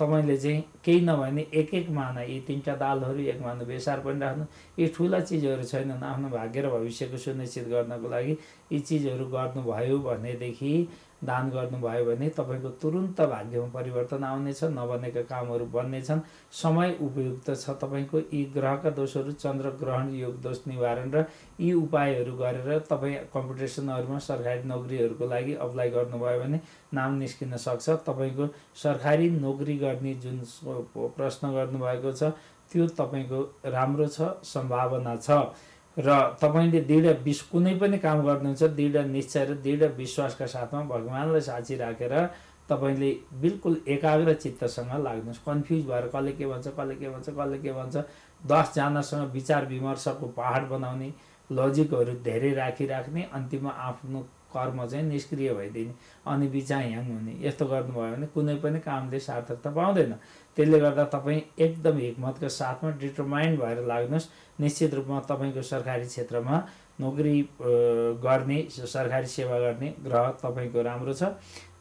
तपाईँले चाहिँ केही नभए पनि एक एक माना यी तिनवटा दालहरू एक माना बेसार पनि राख्नु। यी ठुला चिजहरू छैनन् आफ्नो भाग्य र भविष्यको सुनिश्चित गर्नको लागि यी चिजहरू गर्नुभयो भनेदेखि दान गर्नुभयो भने तपाईँको तुरुन्त भाग्यमा परिवर्तन आउनेछ नबनेका कामहरू बन्नेछन्। समय उपयुक्त छ। तपाईँको यी ग्रहका दोषहरू चन्द्र ग्रहण योग दोष निवारण र यी उपायहरू गरेर तपाईँ कम्पिटिसनहरूमा सरकारी नोकरीहरूको लागि अप्लाई गर्नुभयो भने नाम निस्किन सक्छ। तपाईँको सरकारी नोकरी गर्ने जुन प्रश्न गर्नुभएको छ त्यो तपाईँको राम्रो छ सम्भावना छ। र तपाईँले दृढ विश कुनै पनि काम गर्नुहुन्छ दृढ निश्चय र दृढ विश्वासका साथमा भगवान्लाई साक्षी राखेर तपाईँले बिल्कुल एकाग्र चित्तसँग लाग्नुहोस्। कन्फ्युज भएर कसले के भन्छ कसले के भन्छ कसले के भन्छ दसजनासँग विचार विमर्शको पहाड बनाउने लजिकहरू धेरै राखिराख्ने अन्तिममा आफ्नो कर्म चाहिँ निष्क्रिय भइदिने अनि बिचा ह्याङ हुने। यस्तो गर्नुभयो भने कुनै पनि कामले सार्थकता पाउँदैन। त्यसले गर्दा तपाईँ एकदम हिक्मतको साथमा डिटरमाइन्ड भएर लाग्नुहोस्। निश्चित रूपमा तपाईँको सरकारी क्षेत्रमा नोकरी गर्ने सरकारी सेवा गर्ने ग्रह तपाईँको राम्रो छ।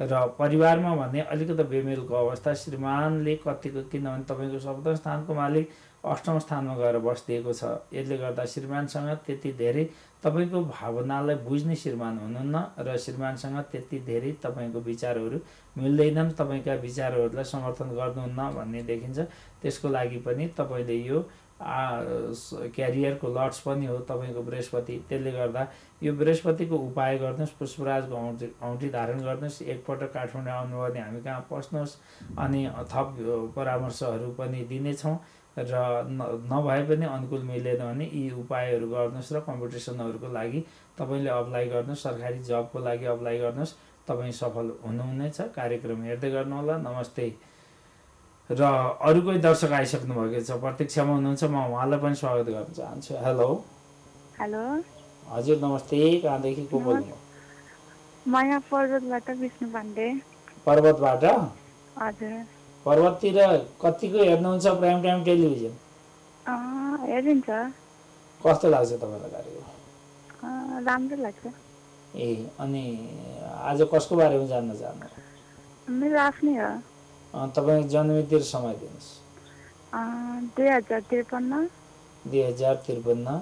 र परिवारमा भने अलिकति बेमेलको अवस्था श्रीमानले कतिको किनभने तपाईँको सप्तम स्थानको मालिक अष्टम स्थानमा गएर बसिदिएको छ। यसले गर्दा श्रीमानसँग त्यति धेरै तपाईँको भावनालाई बुझ्ने श्रीमान हुनुहुन्न र श्रीमानसँग त्यति धेरै तपाईँको विचारहरू मिल्दैनन्। तपाईँका विचारहरूलाई समर्थन गर्नुहुन्न भन्ने देखिन्छ। त्यसको लागि पनि तपाईँले यो क्यारियरको लट्स पनि हो तपाईँको बृहस्पति। त्यसले गर्दा यो बृहस्पतिको उपाय गर्नुहोस् पुष्पराजको औँठी औँठी धारण गर्नुहोस् एकपल्ट काठमाडौँ आउनुभयो भने हामी कहाँ पस्नुहोस् अनि थप परामर्शहरू पनि दिनेछौँ। र नभए पनि अनुकूल मिलेन भने यी उपायहरू गर्नुहोस् र कम्पिटिसनहरूको लागि तपाईँले अप्लाई गर्नुहोस् सरकारी जबको लागि अप्लाई गर्नुहोस् तपाईँ सफल हुनुहुनेछ। कार्यक्रम हेर्दै गर्नुहोला। नमस्ते। र अरू कोही दर्शक आइसक्नु भएको छ प्रतीक्षामा हुनुहुन्छ। म उहाँलाई पनि स्वागत गर्न चाहन्छु। हेलो। हेलो। हजुर नमस्ते। कहाँदेखि को बोल्नु? म यहाँ पर्वतबाट विष्णु पाण्डे। पर्वतबाट? हजुर। पर्वततिर कतिको हेर्नुहुन्छ प्राइम टाइम टेलिभिजन? हेरिन्छ। कस्तो लाग्छ तपाईँलाई कार्यक्रम राम्रो लाग्छ। ए अनि आज कसको बारेमा जान्न चाहनु? मेरो आफ्नै हो। तपाईँ जन्मतिर समय दिनुहोस्। दुई हजार त्रिपन्न। दुई हजार त्रिपन्न।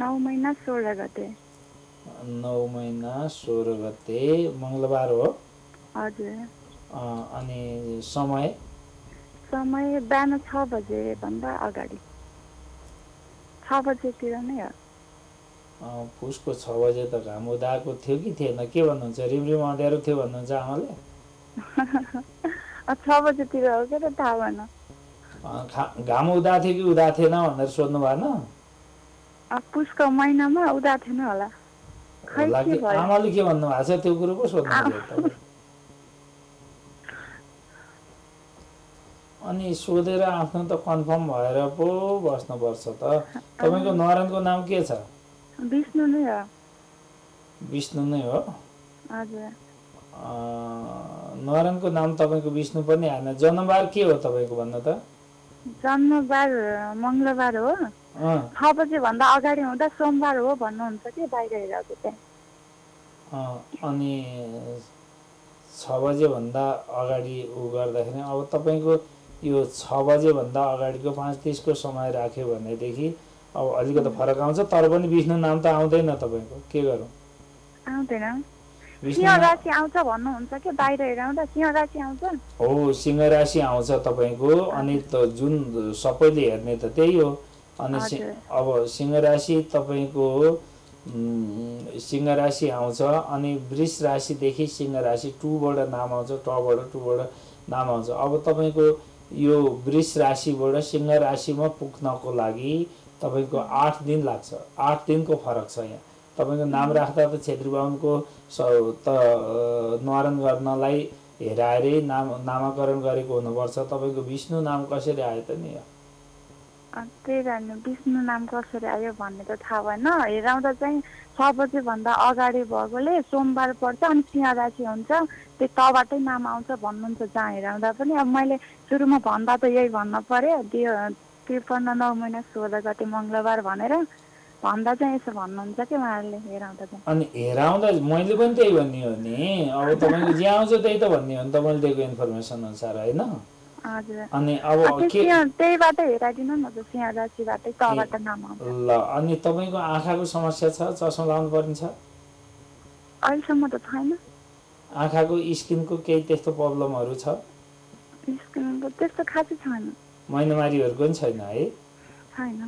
नौ महिना सोह्र गते। नौ महिना सोह्र गते। मङ्गलबार हो? हजुर। अनि समय? समय बिहान छ बजेभन्दा अगाडि। छ बजेतिर नै हो। अँ, पुसको छ बजे त घाम उदाएको थियो कि थिएन? के भन्नुहुन्छ? रिमरिम अँध्यारो थियो भन्नुहुन्छ आमाले? छ बजेतिर हो क्या त थाहा भएन। घाम उदा थियो कि उदा थिएन भनेर सोध्नु भएन? पुसको महिनामा उदा थिएन होला। आमाले के भन्नु भएको छ त्यो कुरो पो सोध्नु आमा- पऱ्यो तपाईँ। अनि सोधेर आफ्नो त कन्फर्म भएर पो बस्नुपर्छ त। तपाईँको नरायणको नाम के छ? विष्णु नै हो। विष्णु नै हो? नरायणको नाम तपाईँको विष्णु पनि आएन जन्मबार के हो तपाईँको भन्नु त? जन्मबार मङ्गलबार हो। छ बजेभन्दा अगाडि हुँदा सोमबार हो भन्नुहुन्छ कि बाहिर हेरेको त्यहाँ? अनि छ बजेभन्दा अगाडि उ गर्दाखेरि अब तपाईँको यो छ बजेभन्दा अगाडिको पाँच तिसको समय राख्यो भनेदेखि अब अलिकति फरक आउँछ तर पनि विष्णु नाम त आउँदैन तपाईँको। के गरौँ? हो सिंह राशि आउँछ तपाईँको अनि त जुन सबैले हेर्ने त त्यही हो। अनि। अब सिंह राशि तपाईँको सिंह राशि आउँछ अनि वृष राशिदेखि सिंह राशि टूबाट नाम आउँछ टबाट टूबाट नाम आउँछ। अब तपाईँको यो वृष राशिबाट सिंह राशिमा पुग्नको लागि तपाईँको आठ दिन लाग्छ। आठ दिनको फरक छ यहाँ। तपाईँको नाम राख्दा त छेत्री बाहुनको स त न्वारण गर्नलाई हेराएरै नाम नामाकरण गरेको हुनुपर्छ। तपाईँको विष्णु नाम कसरी आयो त नि अँ, त्यही कारण विष्णु नाम कसरी आयो भन्ने त थाहा भएन। हेराउँदा चाहिँ छ बजेभन्दा अगाडि भएकोले सोमबार पर्छ अनि सिंह राशि हुन्छ। त्यो तबाटै नाम आउँछ भन्नुहुन्छ जहाँ हेराउँदा पनि। अब मैले सुरुमा भन्दा त यही भन्न पर्यो। त्यो त्रिपन्न नौ महिना सोह्र गते मङ्गलबार भनेर भन्दा चाहिँ यसो भन्नुहुन्छ कि उहाँहरूले हेराउँदा चाहिँ। अनि हेराउँदा मैले पनि त्यही भन्ने हो नि। अब तपाईँको जे आउँछ त्यही त भन्ने हो नि तपाईँले दिएको इन्फर्मेसन अनुसार होइन? अनि अब त्यहीबाट हेराइदिनु न सिंह राशिबाटै तबाट नाम। ल अनि तपाईँको आँखाको समस्या छ चस्मा लाउनु पर्ने छ? अहिलेसम्म त छैन। आँखाको स्किनको केही त्यस्तो प्रब्लमहरू छ? स्किनको त्यस्तो खासै छैन। महिनामारीहरूको पनि छैन है? छैन।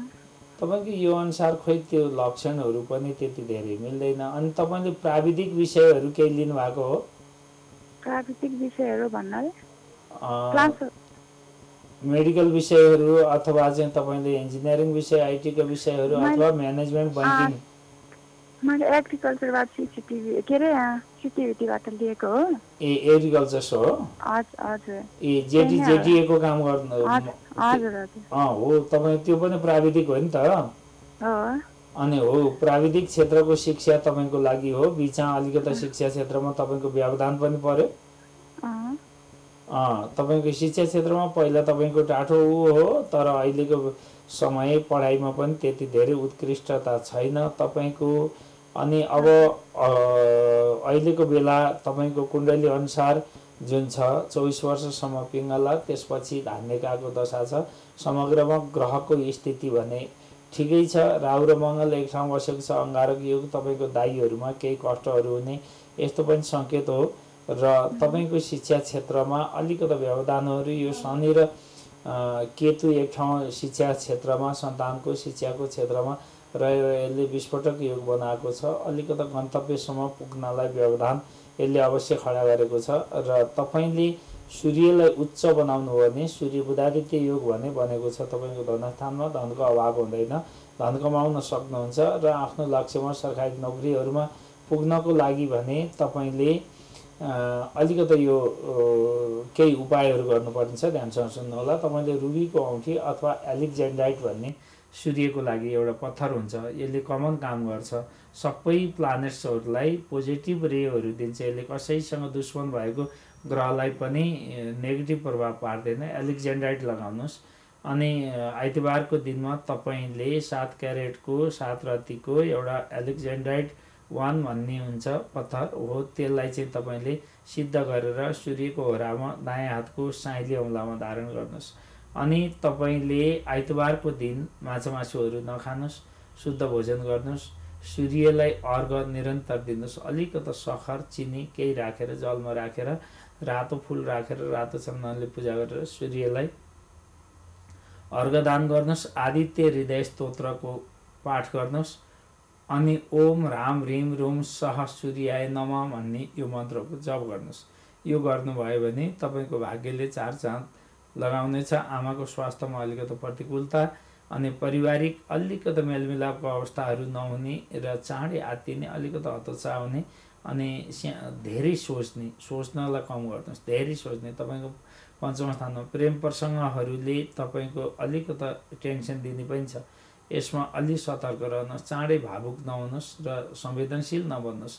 तपाईँको यो अनुसार खोइ त्यो लक्षणहरू पनि त्यति धेरै मिल्दैन। अनि तपाईँले प्राविधिक विषयहरू केही लिनुभएको हो? प्राविधिक विषयहरू भन्नाले क्लास मेडिकल विषयहरू अथवा चाहिँ तपाईँले इन्जिनियरिङ विषय आइटीका विषयहरू अथवा म्यानेजमेन्ट ब्याङ्किङ मैले एग्रिकल्चरबाट सिसिटिभी के अरे सिटिभिटीबाट लिएको हो। ए एग्रिकल्चर्स हो? हजुर ए होइन। जेटिएको काम गर्नु हजुर अँ हो तपाईँ त्यो पनि प्राविधिक हो नि त। अनि हो प्राविधिक क्षेत्रको शिक्षा तपाईँको लागि हो। बिचमा अलिकति शिक्षा क्षेत्रमा तपाईँको व्यवधान पनि पर्यो। तपाईँको शिक्षा क्षेत्रमा पहिला तपाईँको टाठो ऊ हो तर अहिलेको समय पढाइमा पनि त्यति धेरै उत्कृष्टता छैन तपाईँको। अनि अब अहिलेको बेला तपाईँको कुण्डली अनुसार जुन छ चौबिस वर्षसम्म पिङ्गला त्यसपछि धान्य कागको दशा छ। समग्रमा ग्रहको स्थिति भने ठिकै छ। राहु र मङ्गल एक ठाउँ बसेको छ। अङ्गारक युग तपाईँको दाईहरूमा केही कष्टहरू हुने यस्तो पनि सङ्केत हो। र तपाईँको शिक्षा क्षेत्रमा अलिकति व्यवधानहरू यो शनि र केतु एक ठाउँ शिक्षा क्षेत्रमा सन्तानको शिक्षाको क्षेत्रमा रहेर यसले विस्फोटक योग बनाएको छ। अलिकति गन्तव्यसम्म पुग्नलाई व्यवधान यसले अवश्य खडा गरेको छ र तपाईँले सूर्यलाई उच्च बनाउनु हो भने सूर्य बुधादित्य योग भने बनेको छ तपाईँको धनस्थानमा। धनको अभाव हुँदैन। धन कमाउन सक्नुहुन्छ र आफ्नो लक्ष्यमा सरकारी नोकरीहरूमा पुग्नको लागि भने तपाईँले अलिकति यो केही उपायहरू गर्नुपर्नेछ ध्यानसँग सुन्नुहोला तपाईँले रुबीको औँठी अथवा एलेक्जेन्डाइट भन्ने सूर्यको लागि एउटा पत्थर हुन्छ। यसले कमन काम गर्छ। सबै प्लानेट्सहरूलाई पोजिटिभ रेहरू दिन्छ। यसले कसैसँग दुश्मन भएको ग्रहलाई पनि नेगेटिभ प्रभाव पार्दैन। एलेक्जेन्डाइट लगाउनुहोस्। अनि आइतबारको दिनमा तपाईँले सात क्यारेटको सात रत्तीको एउटा एलेक्जेन्डाइट वान भन्ने हुन्छ पत्थर हो त्यसलाई चाहिँ तपाईँले सिद्ध गरेर सूर्यको होरामा दायाँ हातको साइली औँलामा धारण गर्नुहोस्। अनि तपाईँले आइतबारको दिन माछा मासुहरू नखानुहोस् शुद्ध भोजन गर्नुहोस् सूर्यलाई अर्घ निरन्तर दिनुहोस् अलिकति सखर चिनी केही राखेर जलमा राखेर रातो फुल राखेर रातो चन्दनले पूजा गरेर सूर्यलाई अर्घदान गर्नुहोस् आदित्य हृदय स्तोत्रको पाठ गर्नुहोस्। अनि ओम राम ह्रीम रोम सह सूर्याय नम भन्ने यो मन्त्रको जप गर्नुहोस्। यो गर्नुभयो भने तपाईँको भाग्यले चार चाँद लगाउनेछ आमाको स्वास्थ्यमा अलिकति प्रतिकूलता अनि पारिवारिक अलिकति मेलमिलापको अवस्थाहरू नहुने र चाँडै आत्तिने अलिकति हतोत्साह हुने अनि धेरै सोच्ने सोच्नलाई कम गर्नुहोस्। धेरै सोच्ने। तपाईँको पञ्चम स्थानमा प्रेम प्रसङ्गहरूले तपाईँको अलिकति टेन्सन दिने पनि छ। यसमा अलि सतर्क रहनुहोस् चाँडै भावुक नहुनुहोस् र संवेदनशील नबन्नुहोस्।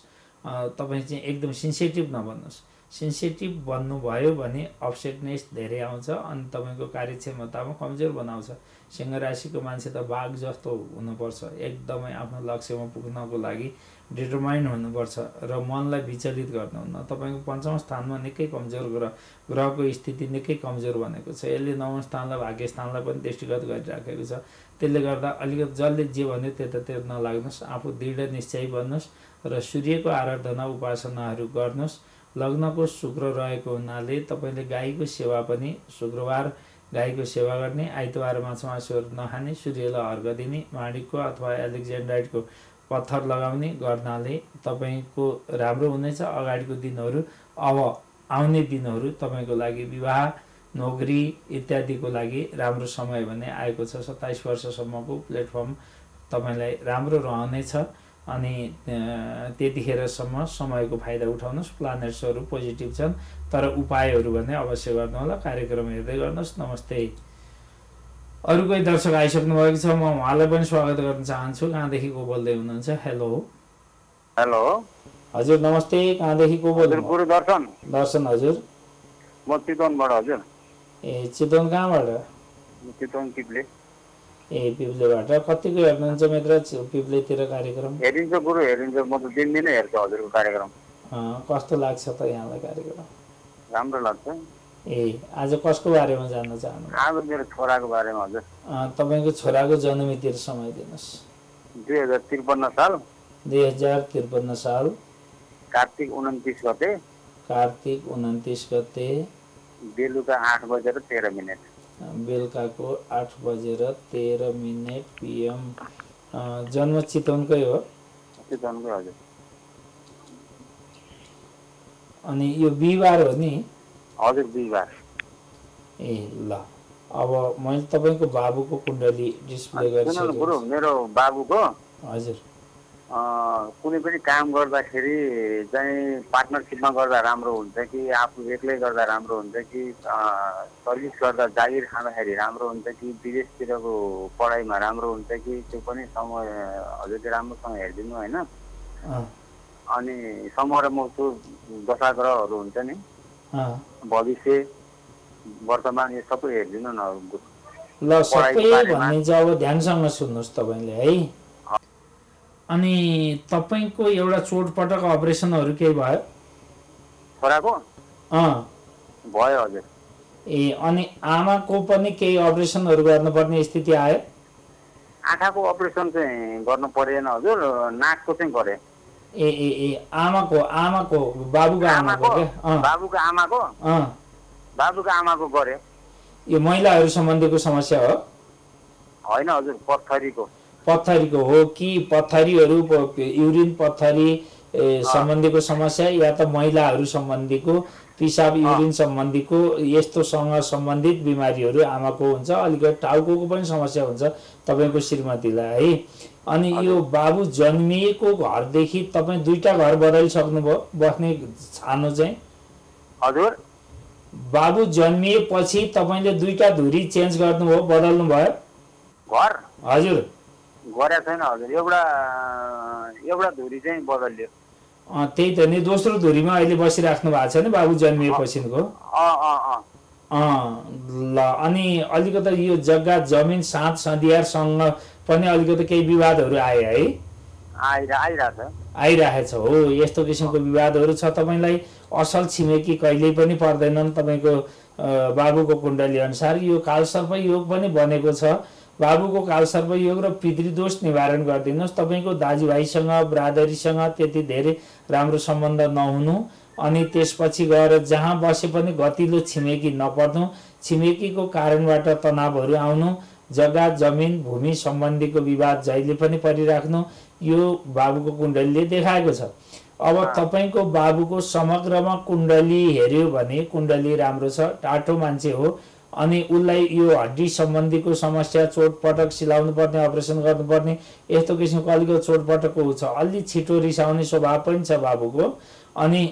तपाईँ चाहिँ एकदम सेन्सिटिभ नबन्नुहोस्। सेन्सिटिभ बन्नुभयो भने अपसेटनेस धेरै आउँछ अनि तपाईँको कार्यक्षमतामा कमजोर बनाउँछ। सिंह राशिको मान्छे त बाघ जस्तो हुनुपर्छ। एकदमै आफ्नो लक्ष्यमा पुग्नको लागि डिटरमाइन्ड हुनुपर्छ र मनलाई विचलित गर्नुहुन्न तपाईँको पञ्चम स्थानमा निकै कमजोर ग्रह ग्रहको स्थिति निकै कमजोर बनेको छ। यसले नवम स्थानलाई भाग्य स्थानलाई पनि दृष्टिगत गरिराखेको छ। त्यसले गर्दा अलिकति जसले जे भन्यो त्यतातिर नलाग्नुहोस्। आफू दृढ निश्चय बन्नुहोस् र सूर्यको आराधना उपासनाहरू गर्नुहोस्। लग्नको शुक्र रहेको हुनाले तपाईँले गाईको सेवा पनि शुक्रबार गाईको सेवा गर्ने आइतबार माछा मासुहरू नखाने सूर्यलाई अर्घ दिने माणिकको अथवा एलेक्जेन्डाइटको पत्थर लगाउने गर्नाले तपाईँको राम्रो हुनेछ। अगाडिको दिनहरू अब आउने दिनहरू तपाईँको लागि विवाह नोकरी इत्यादिको लागि राम्रो समय भन्ने आएको छ। सत्ताइस वर्षसम्मको प्लेटफर्म तपाईँलाई राम्रो रहनेछ अनि त्यतिखेरसम्म समयको फाइदा उठाउनुहोस्। प्लानेट्सहरू पोजिटिभ छन् तर उपायहरू भने अवश्य गर्नु होला कार्यक्रम हेर्दै गर्नुहोस्। नमस्ते। अरू कोही दर्शक आइसक्नु भएको छ म उहाँलाई पनि स्वागत गर्न चाहन्छु। कहाँदेखि को बोल्दै हुनुहुन्छ? हेलो हेलो हजुर नमस्ते। कहाँदेखि को गुरु दर्शन दर्शन हजुर। म चितवनबाट हजुर। ए चितवन कहाँबाट? चितवन टिप्ले ए पिप्लेबाट। कतिको हेर्नुहुन्छ मित्र? पिप्लेतिर कार्यक्रम? हेरिन्छ गुरु हेरिन्छ। म त दिनदिनै हेर्छु हजुरको कार्यक्रम। कस्तो लाग्छ त यहाँलाई कार्यक्रम? राम्रो लाग्छ। ए आज कसको बारेमा जान्न चाहनु आज मेरो छोराको बारेमा हजुर। तपाईँको छोराको जन्ममितिर समय दिनुहोस्। दुई हजार त्रिपन्न साल। दुई हजार त्रिपन्न साल। कार्तिक उन्तिस गते। कार्तिक उन्तिस गते। बेलुका आठ बजेर तेह्र मिनट। बेलुकाको आठ बजेर तेह्र मिनट पिएम जन्म चितवनकै हो? चितवनकै हजुर। अनि यो बिहिबार हो नि? हजुर बिहिबार। ए ल। अब मैले तपाईँको बाबुको कुण्डली डिस्प्ले सुन न गुरु गरिसकेको मेरो बाबुको। हजुर। कुनै पनि काम गर्दाखेरि चाहिँ पार्टनरसिपमा गर्दा राम्रो हुन्छ कि आफू एक्लै गर्दा राम्रो हुन्छ कि सर्भिस गर्दा जागिर खाँदाखेरि राम्रो हुन्छ कि विदेशतिरको पढाइमा राम्रो हुन्छ कि त्यो पनि समय हजुरले राम्रोसँग हेरिदिनु होइन अनि समूह र मौसु दशाग्रहहरू हुन्छ नि। भविष्य वर्तमान यो सबै हेरिदिनु न। ल सबै। भन्ने चाहिँ अब ध्यानसँग सुन्नुहोस् तपाईँले है अनि तपाईँको एउटा चोटपटक अपरेसनहरू केही भयो? छोराको? भयो हजुर। ए अनि आमाको पनि केही अपरेसनहरू गर्नुपर्ने स्थिति आयो? आँखाको अपरेसन चाहिँ गर्नु परेन हजुर नाकको चाहिँ गरे। ए ए ए आमाको आमाको बाबुको आमाको बाबुको आमाको? बाबुको आमाको गरे। यो महिलाहरू सम्बन्धीको समस्या हो? होइन हजुर पत्थरीको। पत्थरीको हो कि पत्थरीहरू युरिन पत्थरी सम्बन्धीको समस्या या त महिलाहरू सम्बन्धीको पिसाब युरिन सम्बन्धीको यस्तोसँग सम्बन्धित बिमारीहरू आमाको हुन्छ अलिकति टाउको पनि समस्या हुन्छ तपाईँको श्रीमतीलाई है। अनि यो बाबु जन्मिएको घरदेखि तपाईँ दुईटा घर बदलिसक्नुभयो बस्ने छानो चाहिँ? हजुर। बाबु जन्मिएपछि तपाईँले दुईटा धुरी चेन्ज गर्नुभयो बदल्नु भयो घर। हजुर। गरेको छैन हजुर एउटा एउटा धुरी चाहिँ बदलियो। त्यही त नि दोस्रो धुरीमा अहिले बसिराख्नु भएको छ नि बाबु जन्मिएपछिको? ल अनि अलिकति यो जग्गा जमिन साँध सदियारसँग पनि अलिकति केही विवादहरू आए है? आइरह आइरहेछ। हो यस्तो किसिमको विवादहरू छ। तपाईँलाई असल छिमेकी कहिल्यै पनि पर्दैनन्। तपाईँको बाबुको कुण्डली अनुसार यो कालसर्प योग पनि बनेको छ। बाबुको कालसर्प योग र पितृदोष निवारण गरिदिनुहोस्। तपाईँको दाजुभाइसँग ब्रादरीसँग त्यति धेरै राम्रो सम्बन्ध नहुनु अनि त्यसपछि गएर जहाँ बसे पनि गतिलो छिमेकी नपर्नु छिमेकीको कारणबाट तनावहरू आउनु जग्गा जमिन भूमि सम्बन्धीको विवाद जहिले पनि परिराख्नु यो बाबुको कुण्डलीले देखाएको छ। अब तपाईँको बाबुको समग्रमा कुण्डली हेऱ्यो भने कुण्डली राम्रो छ टाटो मान्छे हो अनि उसलाई यो हड्डी सम्बन्धीको समस्या चोटपटक सिलाउनु पर्ने अपरेसन गर्नुपर्ने यस्तो किसिमको अलिकति चोटपटकको छ अलि छिटो रिसाउने स्वभाव पनि छ बाबुको। अनि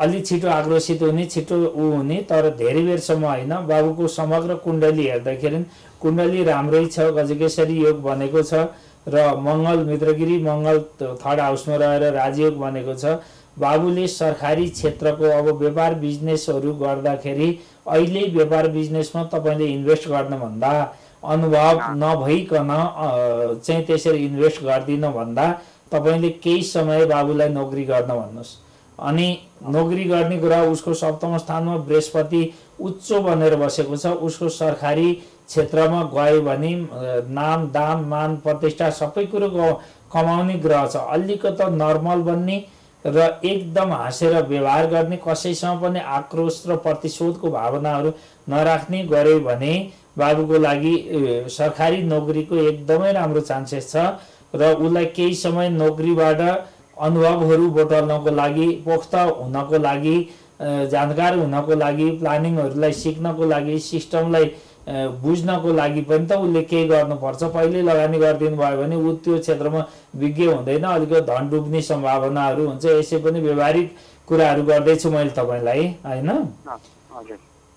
अलि छिटो आक्रोशित हुने छिटो ऊ हुने तर धेरै बेरसम्म होइन। बाबुको समग्र कुण्डली हेर्दाखेरि कुण्डली राम्रै छ गजकेश्वरी योग बनेको छ र मङ्गल मित्रगिरी मङ्गल थर्ड हाउसमा रहेर राजयोग बनेको छ। बाबुले सरकारी क्षेत्रको अब व्यापार बिजनेसहरू गर्दाखेरि अहिले व्यापार बिजनेसमा तपाईँले इन्भेस्ट गर्नुभन्दा अनुभव नभइकन चाहिँ त्यसरी इन्भेस्ट गरिदिनु भन्दा तपाईँले केही समय बाबुलाई नोकरी गर्न भन्नुहोस्। अनि नोकरी गर्ने कुरा उसको सप्तम स्थानमा बृहस्पति उच्च बनेर बसेको छ। उसको सरकारी क्षेत्रमा गयो भने नाम दाम मान प्रतिष्ठा सबै कुरो कमाउने ग्रह छ। अलिकति नर्मल बन्ने र एकदम हाँसेर व्यवहार गर्ने कसैसँग पनि आक्रोश र प्रतिशोधको भावनाहरू नराख्ने गऱ्यो भने बाबुको लागि सरकारी नोकरीको एकदमै राम्रो चान्सेस छ र उसलाई केही समय नोकरीबाट अनुभवहरू बटुल्नको लागि पोख्त हुनको लागि जानकार हुनको लागि प्लानिङहरूलाई सिक्नको लागि सिस्टमलाई बुझ्नको लागि पनि त उसले केही गर्नुपर्छ। पहिल्यै लगानी गरिदिनु भयो भने ऊ त्यो क्षेत्रमा विज्ञ हुँदैन अलिकति धन डुब्ने सम्भावनाहरू हुन्छ। यसै पनि व्यवहारिक कुराहरू गर्दैछु मैले तपाईँलाई होइन?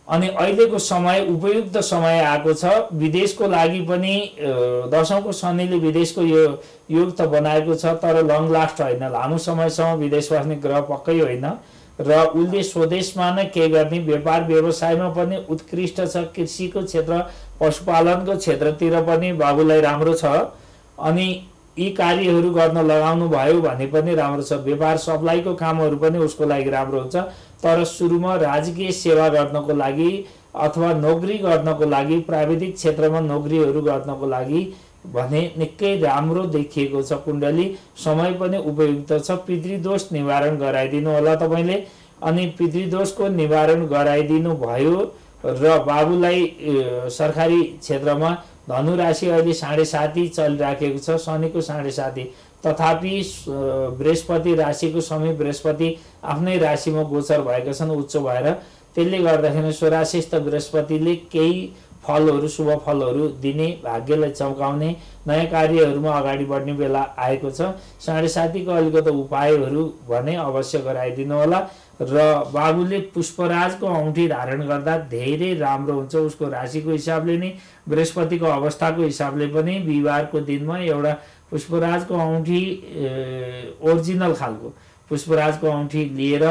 अनि अहिलेको समय उपयुक्त समय आएको छ। विदेशको लागि पनि अ, दशौँको शनिले विदेशको यो योग त बनाएको छ तर लङ लास्ट होइन। लामो समयसम्म विदेश बस्ने ग्रह पक्कै होइन। र उसले स्वदेशमा नै के गर्ने व्यापार व्यवसायमा पनि उत्कृष्ट छ। कृषिको क्षेत्र पशुपालनको क्षेत्रतिर पनि बाबुलाई राम्रो छ। अनि यी कार्यहरू गर्न लगाउनु भयो भने पनि राम्रो छ। व्यापार सप्लाईको कामहरू पनि उसको लागि राम्रो हुन्छ। तर सुरुमा राजकीय सेवा गर्नको लागि अथवा नोकरी गर्नको लागि प्राविधिक क्षेत्रमा नोकरीहरू गर्नको लागि भने निकै राम्रो देखिएको छ कुण्डली। समय पनि उपयुक्त छ। पितृदोष निवारण गराइदिनु होला तपाईँले। अनि पितृदोषको निवारण गराइदिनु भयो र बाबुलाई सरकारी क्षेत्रमा धनु राशि अहिले साढे साती चलिराखेको छ शनिको साढे साती। तथापि बृहस्पति राशिको समय बृहस्पति आफ्नै राशिमा गोचर भएका छन् उच्च भएर। त्यसले गर्दाखेरि स्वराशिस्थ बृहस्पतिले केही फलहरू शुभ फलहरू दिने भाग्यलाई चम्काउने नयाँ कार्यहरूमा अगाडि बढ्ने बेला आएको छ। साढे सातीको अलिकति उपायहरू भने अवश्य गराइदिनु होला। र बाबुले पुष्पराजको औँठी धारण गर्दा धेरै राम्रो हुन्छ। उसको राशिको हिसाबले नै बृहस्पतिको अवस्थाको हिसाबले पनि बिहिबारको दिनमा एउटा पुष्पराजको औँठी ओरिजिनल खालको पुष्पराजको औँठी लिएर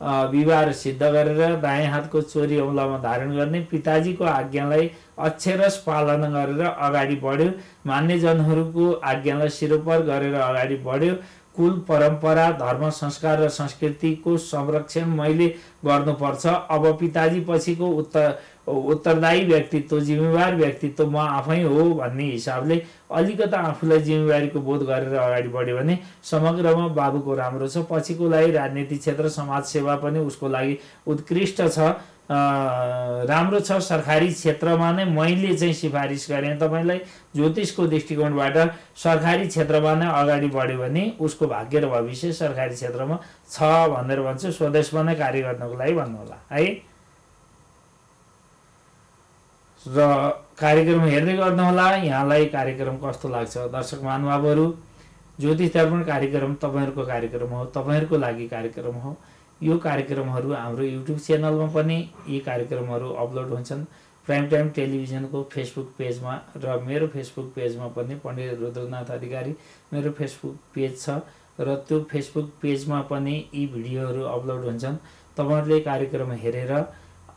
विवाह सिद्ध गरेर दायाँ हातको चोरी औँलामा धारण गर्ने पिताजीको आज्ञालाई अक्षरस पालना गरेर अगाडि बढ्यो। मान्यजनहरूको आज्ञालाई सिरोपर गरेर अगाडि बढ्यो। कुल परम्परा धर्म संस्कार र संस्कृतिको संरक्षण मैले गर्नुपर्छ। अब पिताजी पछिको उत्तर उत्तरदायी व्यक्तित्व जिम्मेवार व्यक्तित्व म आफै हो भन्ने हिसाबले अलिकता आफूलाई जिम्मेवारीको बोध गरेर अगाडि बढ्यो भने समग्रमा बाबुको राम्रो छ। पछिको लागि राजनीति क्षेत्र समाज सेवा पनि उसको लागि उत्कृष्ट छ। राम्रो छ। सरकारी क्षेत्रमा नै मैले चाहिँ सिफारिस गरेँ। तपाईँलाई ज्योतिषको दृष्टिकोणबाट सरकारी क्षेत्रमा नै अगाडि बढ्यो भने उसको भाग्य र भविष्य सरकारी क्षेत्रमा छ भनेर भन्छु। स्वदेशमा नै कार्य गर्नको लागि भन्नुहोला। है? र कार्यक्रम हेर्दै गर्नुहोला। यहाँलाई कार्यक्रम कस्तो लाग्छ? दर्शक महानुभावहरू ज्योतिष दर्पण कार्यक्रम तपाईँहरूको कार्यक्रम हो तपाईँहरूको लागि कार्यक्रम हो। यो कार्यक्रमहरू हाम्रो युट्युब च्यानलमा पनि यी कार्यक्रमहरू अपलोड हुन्छन्। प्राइम टाइम टेलिभिजनको फेसबुक पेजमा र मेरो फेसबुक पेजमा पनि पण्डित रुद्रनाथ अधिकारी मेरो फेसबुक पेज छ र त्यो फेसबुक पेजमा पनि यी भिडियोहरू अपलोड हुन्छन्। तपाईँहरूले कार्यक्रम हेरेर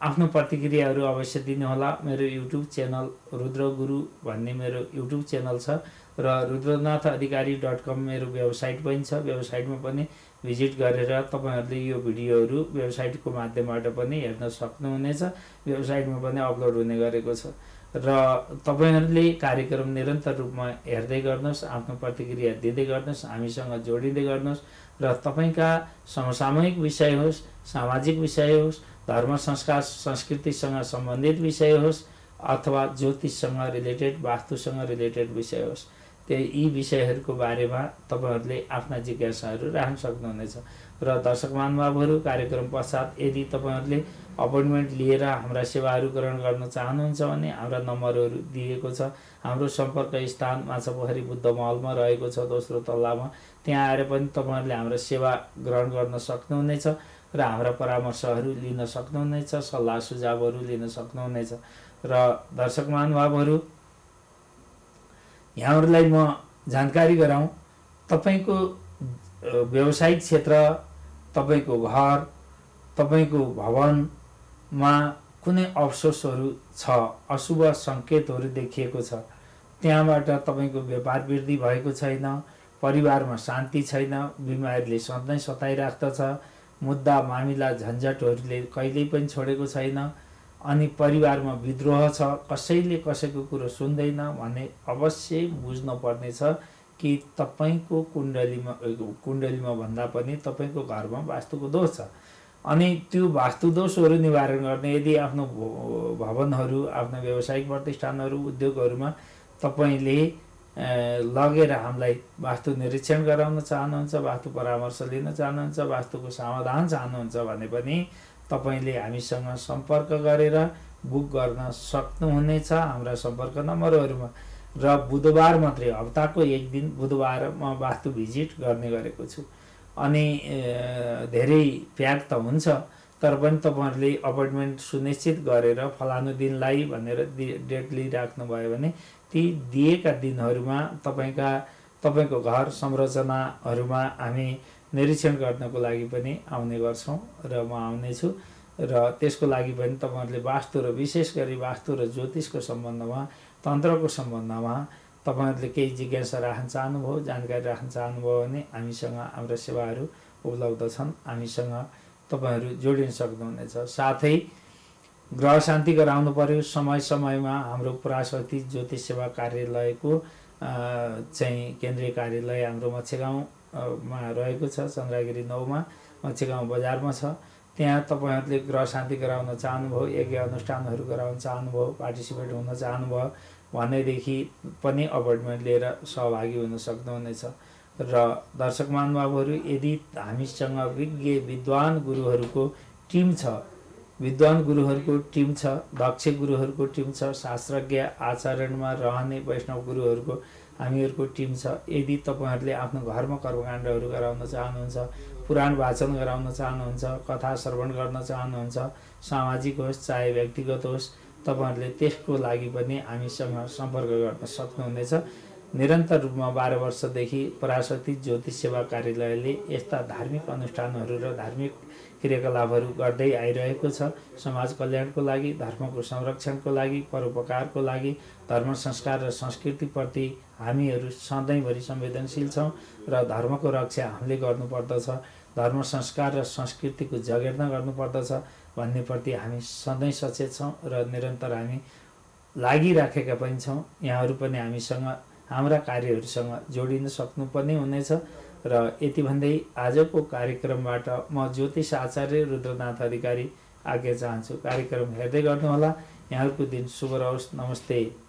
आफ्नो प्रतिक्रियाहरू अवश्य दिनुहोला। मेरो युट्युब च्यानल रुद्र गुरु भन्ने मेरो युट्युब च्यानल छ र रुद्रनाथ अधिकारी डट कम मेरो वेबसाइट पनि छ। वेबसाइटमा पनि भिजिट गरेर तपाईँहरूले यो भिडियोहरू वेबसाइटको माध्यमबाट पनि हेर्न सक्नुहुनेछ। वेबसाइटमा पनि अपलोड हुने गरेको छ। र तपाईँहरूले कार्यक्रम निरन्तर रूपमा हेर्दै गर्नुहोस् आफ्नो प्रतिक्रिया दिँदै गर्नुहोस् हामीसँग जोडिँदै गर्नुहोस्। र तपाईँका समसामयिक विषय होस् सामाजिक विषय होस् धर्म संस्कार संस्कृतिसँग सम्बन्धित विषय होस् अथवा ज्योतिषसँग रिलेटेड वास्तुसँग रिलेटेड विषय होस् त्यही यी विषयहरूको बारेमा तपाईँहरूले आफ्ना जिज्ञासाहरू राख्न सक्नुहुनेछ। र दर्शक महानुभावहरू कार्यक्रम पश्चात यदि तपाईँहरूले अपोइन्टमेन्ट लिएर हाम्रा सेवाहरू ग्रहण गर्न चाहनुहुन्छ भने हाम्रा नम्बरहरू दिएको छ। हाम्रो सम्पर्क स्थान माछापोखरी बुद्ध महलमा रहेको छ दोस्रो तल्लामा। त्यहाँ आएर पनि तपाईँहरूले हाम्रो सेवा ग्रहण गर्न सक्नुहुनेछ र हाम्रा परामर्शहरू लिन सक्नुहुनेछ सल्लाह सुझावहरू लिन सक्नुहुनेछ। र दर्शक महानुभावहरू यहाँहरूलाई म जानकारी गराउँ। तपाईँको व्यावसायिक क्षेत्र तपाईँको घर तपाईँको भवनमा कुनै अवसोसहरू छ अशुभ सङ्केतहरू देखिएको छ। त्यहाँबाट तपाईँको व्यापार वृद्धि भएको छैन। परिवारमा शान्ति छैन बिमारीले सधैँ सताइराख्दछ मुद्दा मामिला झन्झटहरूले कहिल्यै पनि छोडेको छैन अनि परिवारमा विद्रोह छ कसैले कसैको कुरो सुन्दैन भने अवश्य बुझ्नु पर्नेछ कि तपाईँको कुण्डलीमा कुण्डलीमा भन्दा पनि तपाईँको घरमा वास्तुको दोष छ। अनि त्यो वास्तु दोषहरू निवारण गर्ने यदि आफ्नो भवनहरू आफ्नो व्यावसायिक प्रतिष्ठानहरू उद्योगहरूमा तपाईँले लगेर हामीलाई वास्तु निरीक्षण गराउन चाहनुहुन्छ वास्तु परामर्श लिन चाहनुहुन्छ वास्तुको समाधान चाहनुहुन्छ भने पनि तपाईँले हामीसँग सम्पर्क गरेर बुक गर्न सक्नुहुनेछ हाम्रा सम्पर्क नम्बरहरूमा। र बुधबार मात्रै हप्ताको एक दिन बुधबार म वास्तु भिजिट गर्ने गरेको छु। अनि धेरै प्याक त हुन्छ तर पनि तपाईँहरूले अपोइन्टमेन्ट सुनिश्चित गरेर फलानु दिनलाई भनेर डेट लिइराख्नु भयो भने ती दिएका दिनहरूमा तपाईँका तपाईँको घर संरचनाहरूमा हामी निरीक्षण गर्नको लागि पनि आउने गर्छौँ र म आउनेछु र त्यसको लागि पनि तपाईँहरूले वास्तु र विशेष गरी वास्तु र ज्योतिषको सम्बन्धमा तन्त्रको सम्बन्धमा तपाईँहरूले केही जिज्ञासा राख्न चाहनुभयो जानकारी राख्न चाहनुभयो भने हामीसँग हाम्रा सेवाहरू उपलब्ध छन्। हामीसँग तपाईँहरू जोडिन सक्नुहुनेछ। साथै ग्रह शान्ति गराउनु पर्यो। समय समयमा हाम्रो पराशक्ति ज्योतिष सेवा कार्यालयको चाहिँ केन्द्रीय कार्यालय हाम्रो मच्छेगाउँ मा रहेको छ चन्द्रगिरी नौमा मच्छेगाउँ बजारमा छ। त्यहाँ तपाईँहरूले ग्रह शान्ति गराउन चाहनुभयो यज्ञ अनुष्ठानहरू गराउन चाहनुभयो पार्टिसिपेट हुन चाहनुभयो भनेदेखि पनि अपोइन्टमेन्ट लिएर सहभागी हुन सक्नुहुनेछ। र दर्शक महानुभावहरू यदि हामीसँग विज्ञ विद्वान गुरुहरूको टिम छ विद्वान गुरुहरूको टिम छ दक्ष गुरुहरूको टिम छ शास्त्रज्ञ आचरणमा रहने वैष्णव गुरुहरूको हामीहरूको टिम छ। यदि तपाईँहरूले आफ्नो घरमा कर्मकाण्डहरू गराउन चाहनुहुन्छ पुराण वाचन गराउन चाहनुहुन्छ कथा श्रवण गर्न चाहनुहुन्छ सामाजिक होस् चाहे व्यक्तिगत होस् तपाईँहरूले त्यसको लागि पनि हामीसँग सम्पर्क गर्न सक्नुहुनेछ। निरन्तर रूपमा बाह्र वर्षदेखि पराशक्ति ज्योतिष सेवा कार्यालयले यस्ता धार्मिक अनुष्ठानहरू र धार्मिक क्रियाकलापहरू गर्दै आइरहेको छ। समाज कल्याणको लागि धर्मको संरक्षणको लागि परोपकारको लागि धर्म संस्कार र संस्कृतिप्रति हामीहरू सधैँभरि संवेदनशील छौँ र धर्मको रक्षा हामीले गर्नुपर्दछ। धर्म संस्कार र संस्कृतिको जगेर्ना गर्नुपर्दछ भन्नेप्रति हामी सधैँ सचेत छौँ र निरन्तर हामी लागिराखेका पनि छौँ। यहाँहरू पनि हामीसँग हाम्रा कार्यहरूसँग जोडिन सक्नुपर्ने हुनेछ। र यति भन्दै आजको कार्यक्रमबाट म ज्योतिष आचार्य रुद्रनाथ अधिकारी आज्ञा चाहन्छु। कार्यक्रम हेर्दै गर्नुहोला। यहाँहरूको दिन शुभ रहोस्। नमस्ते।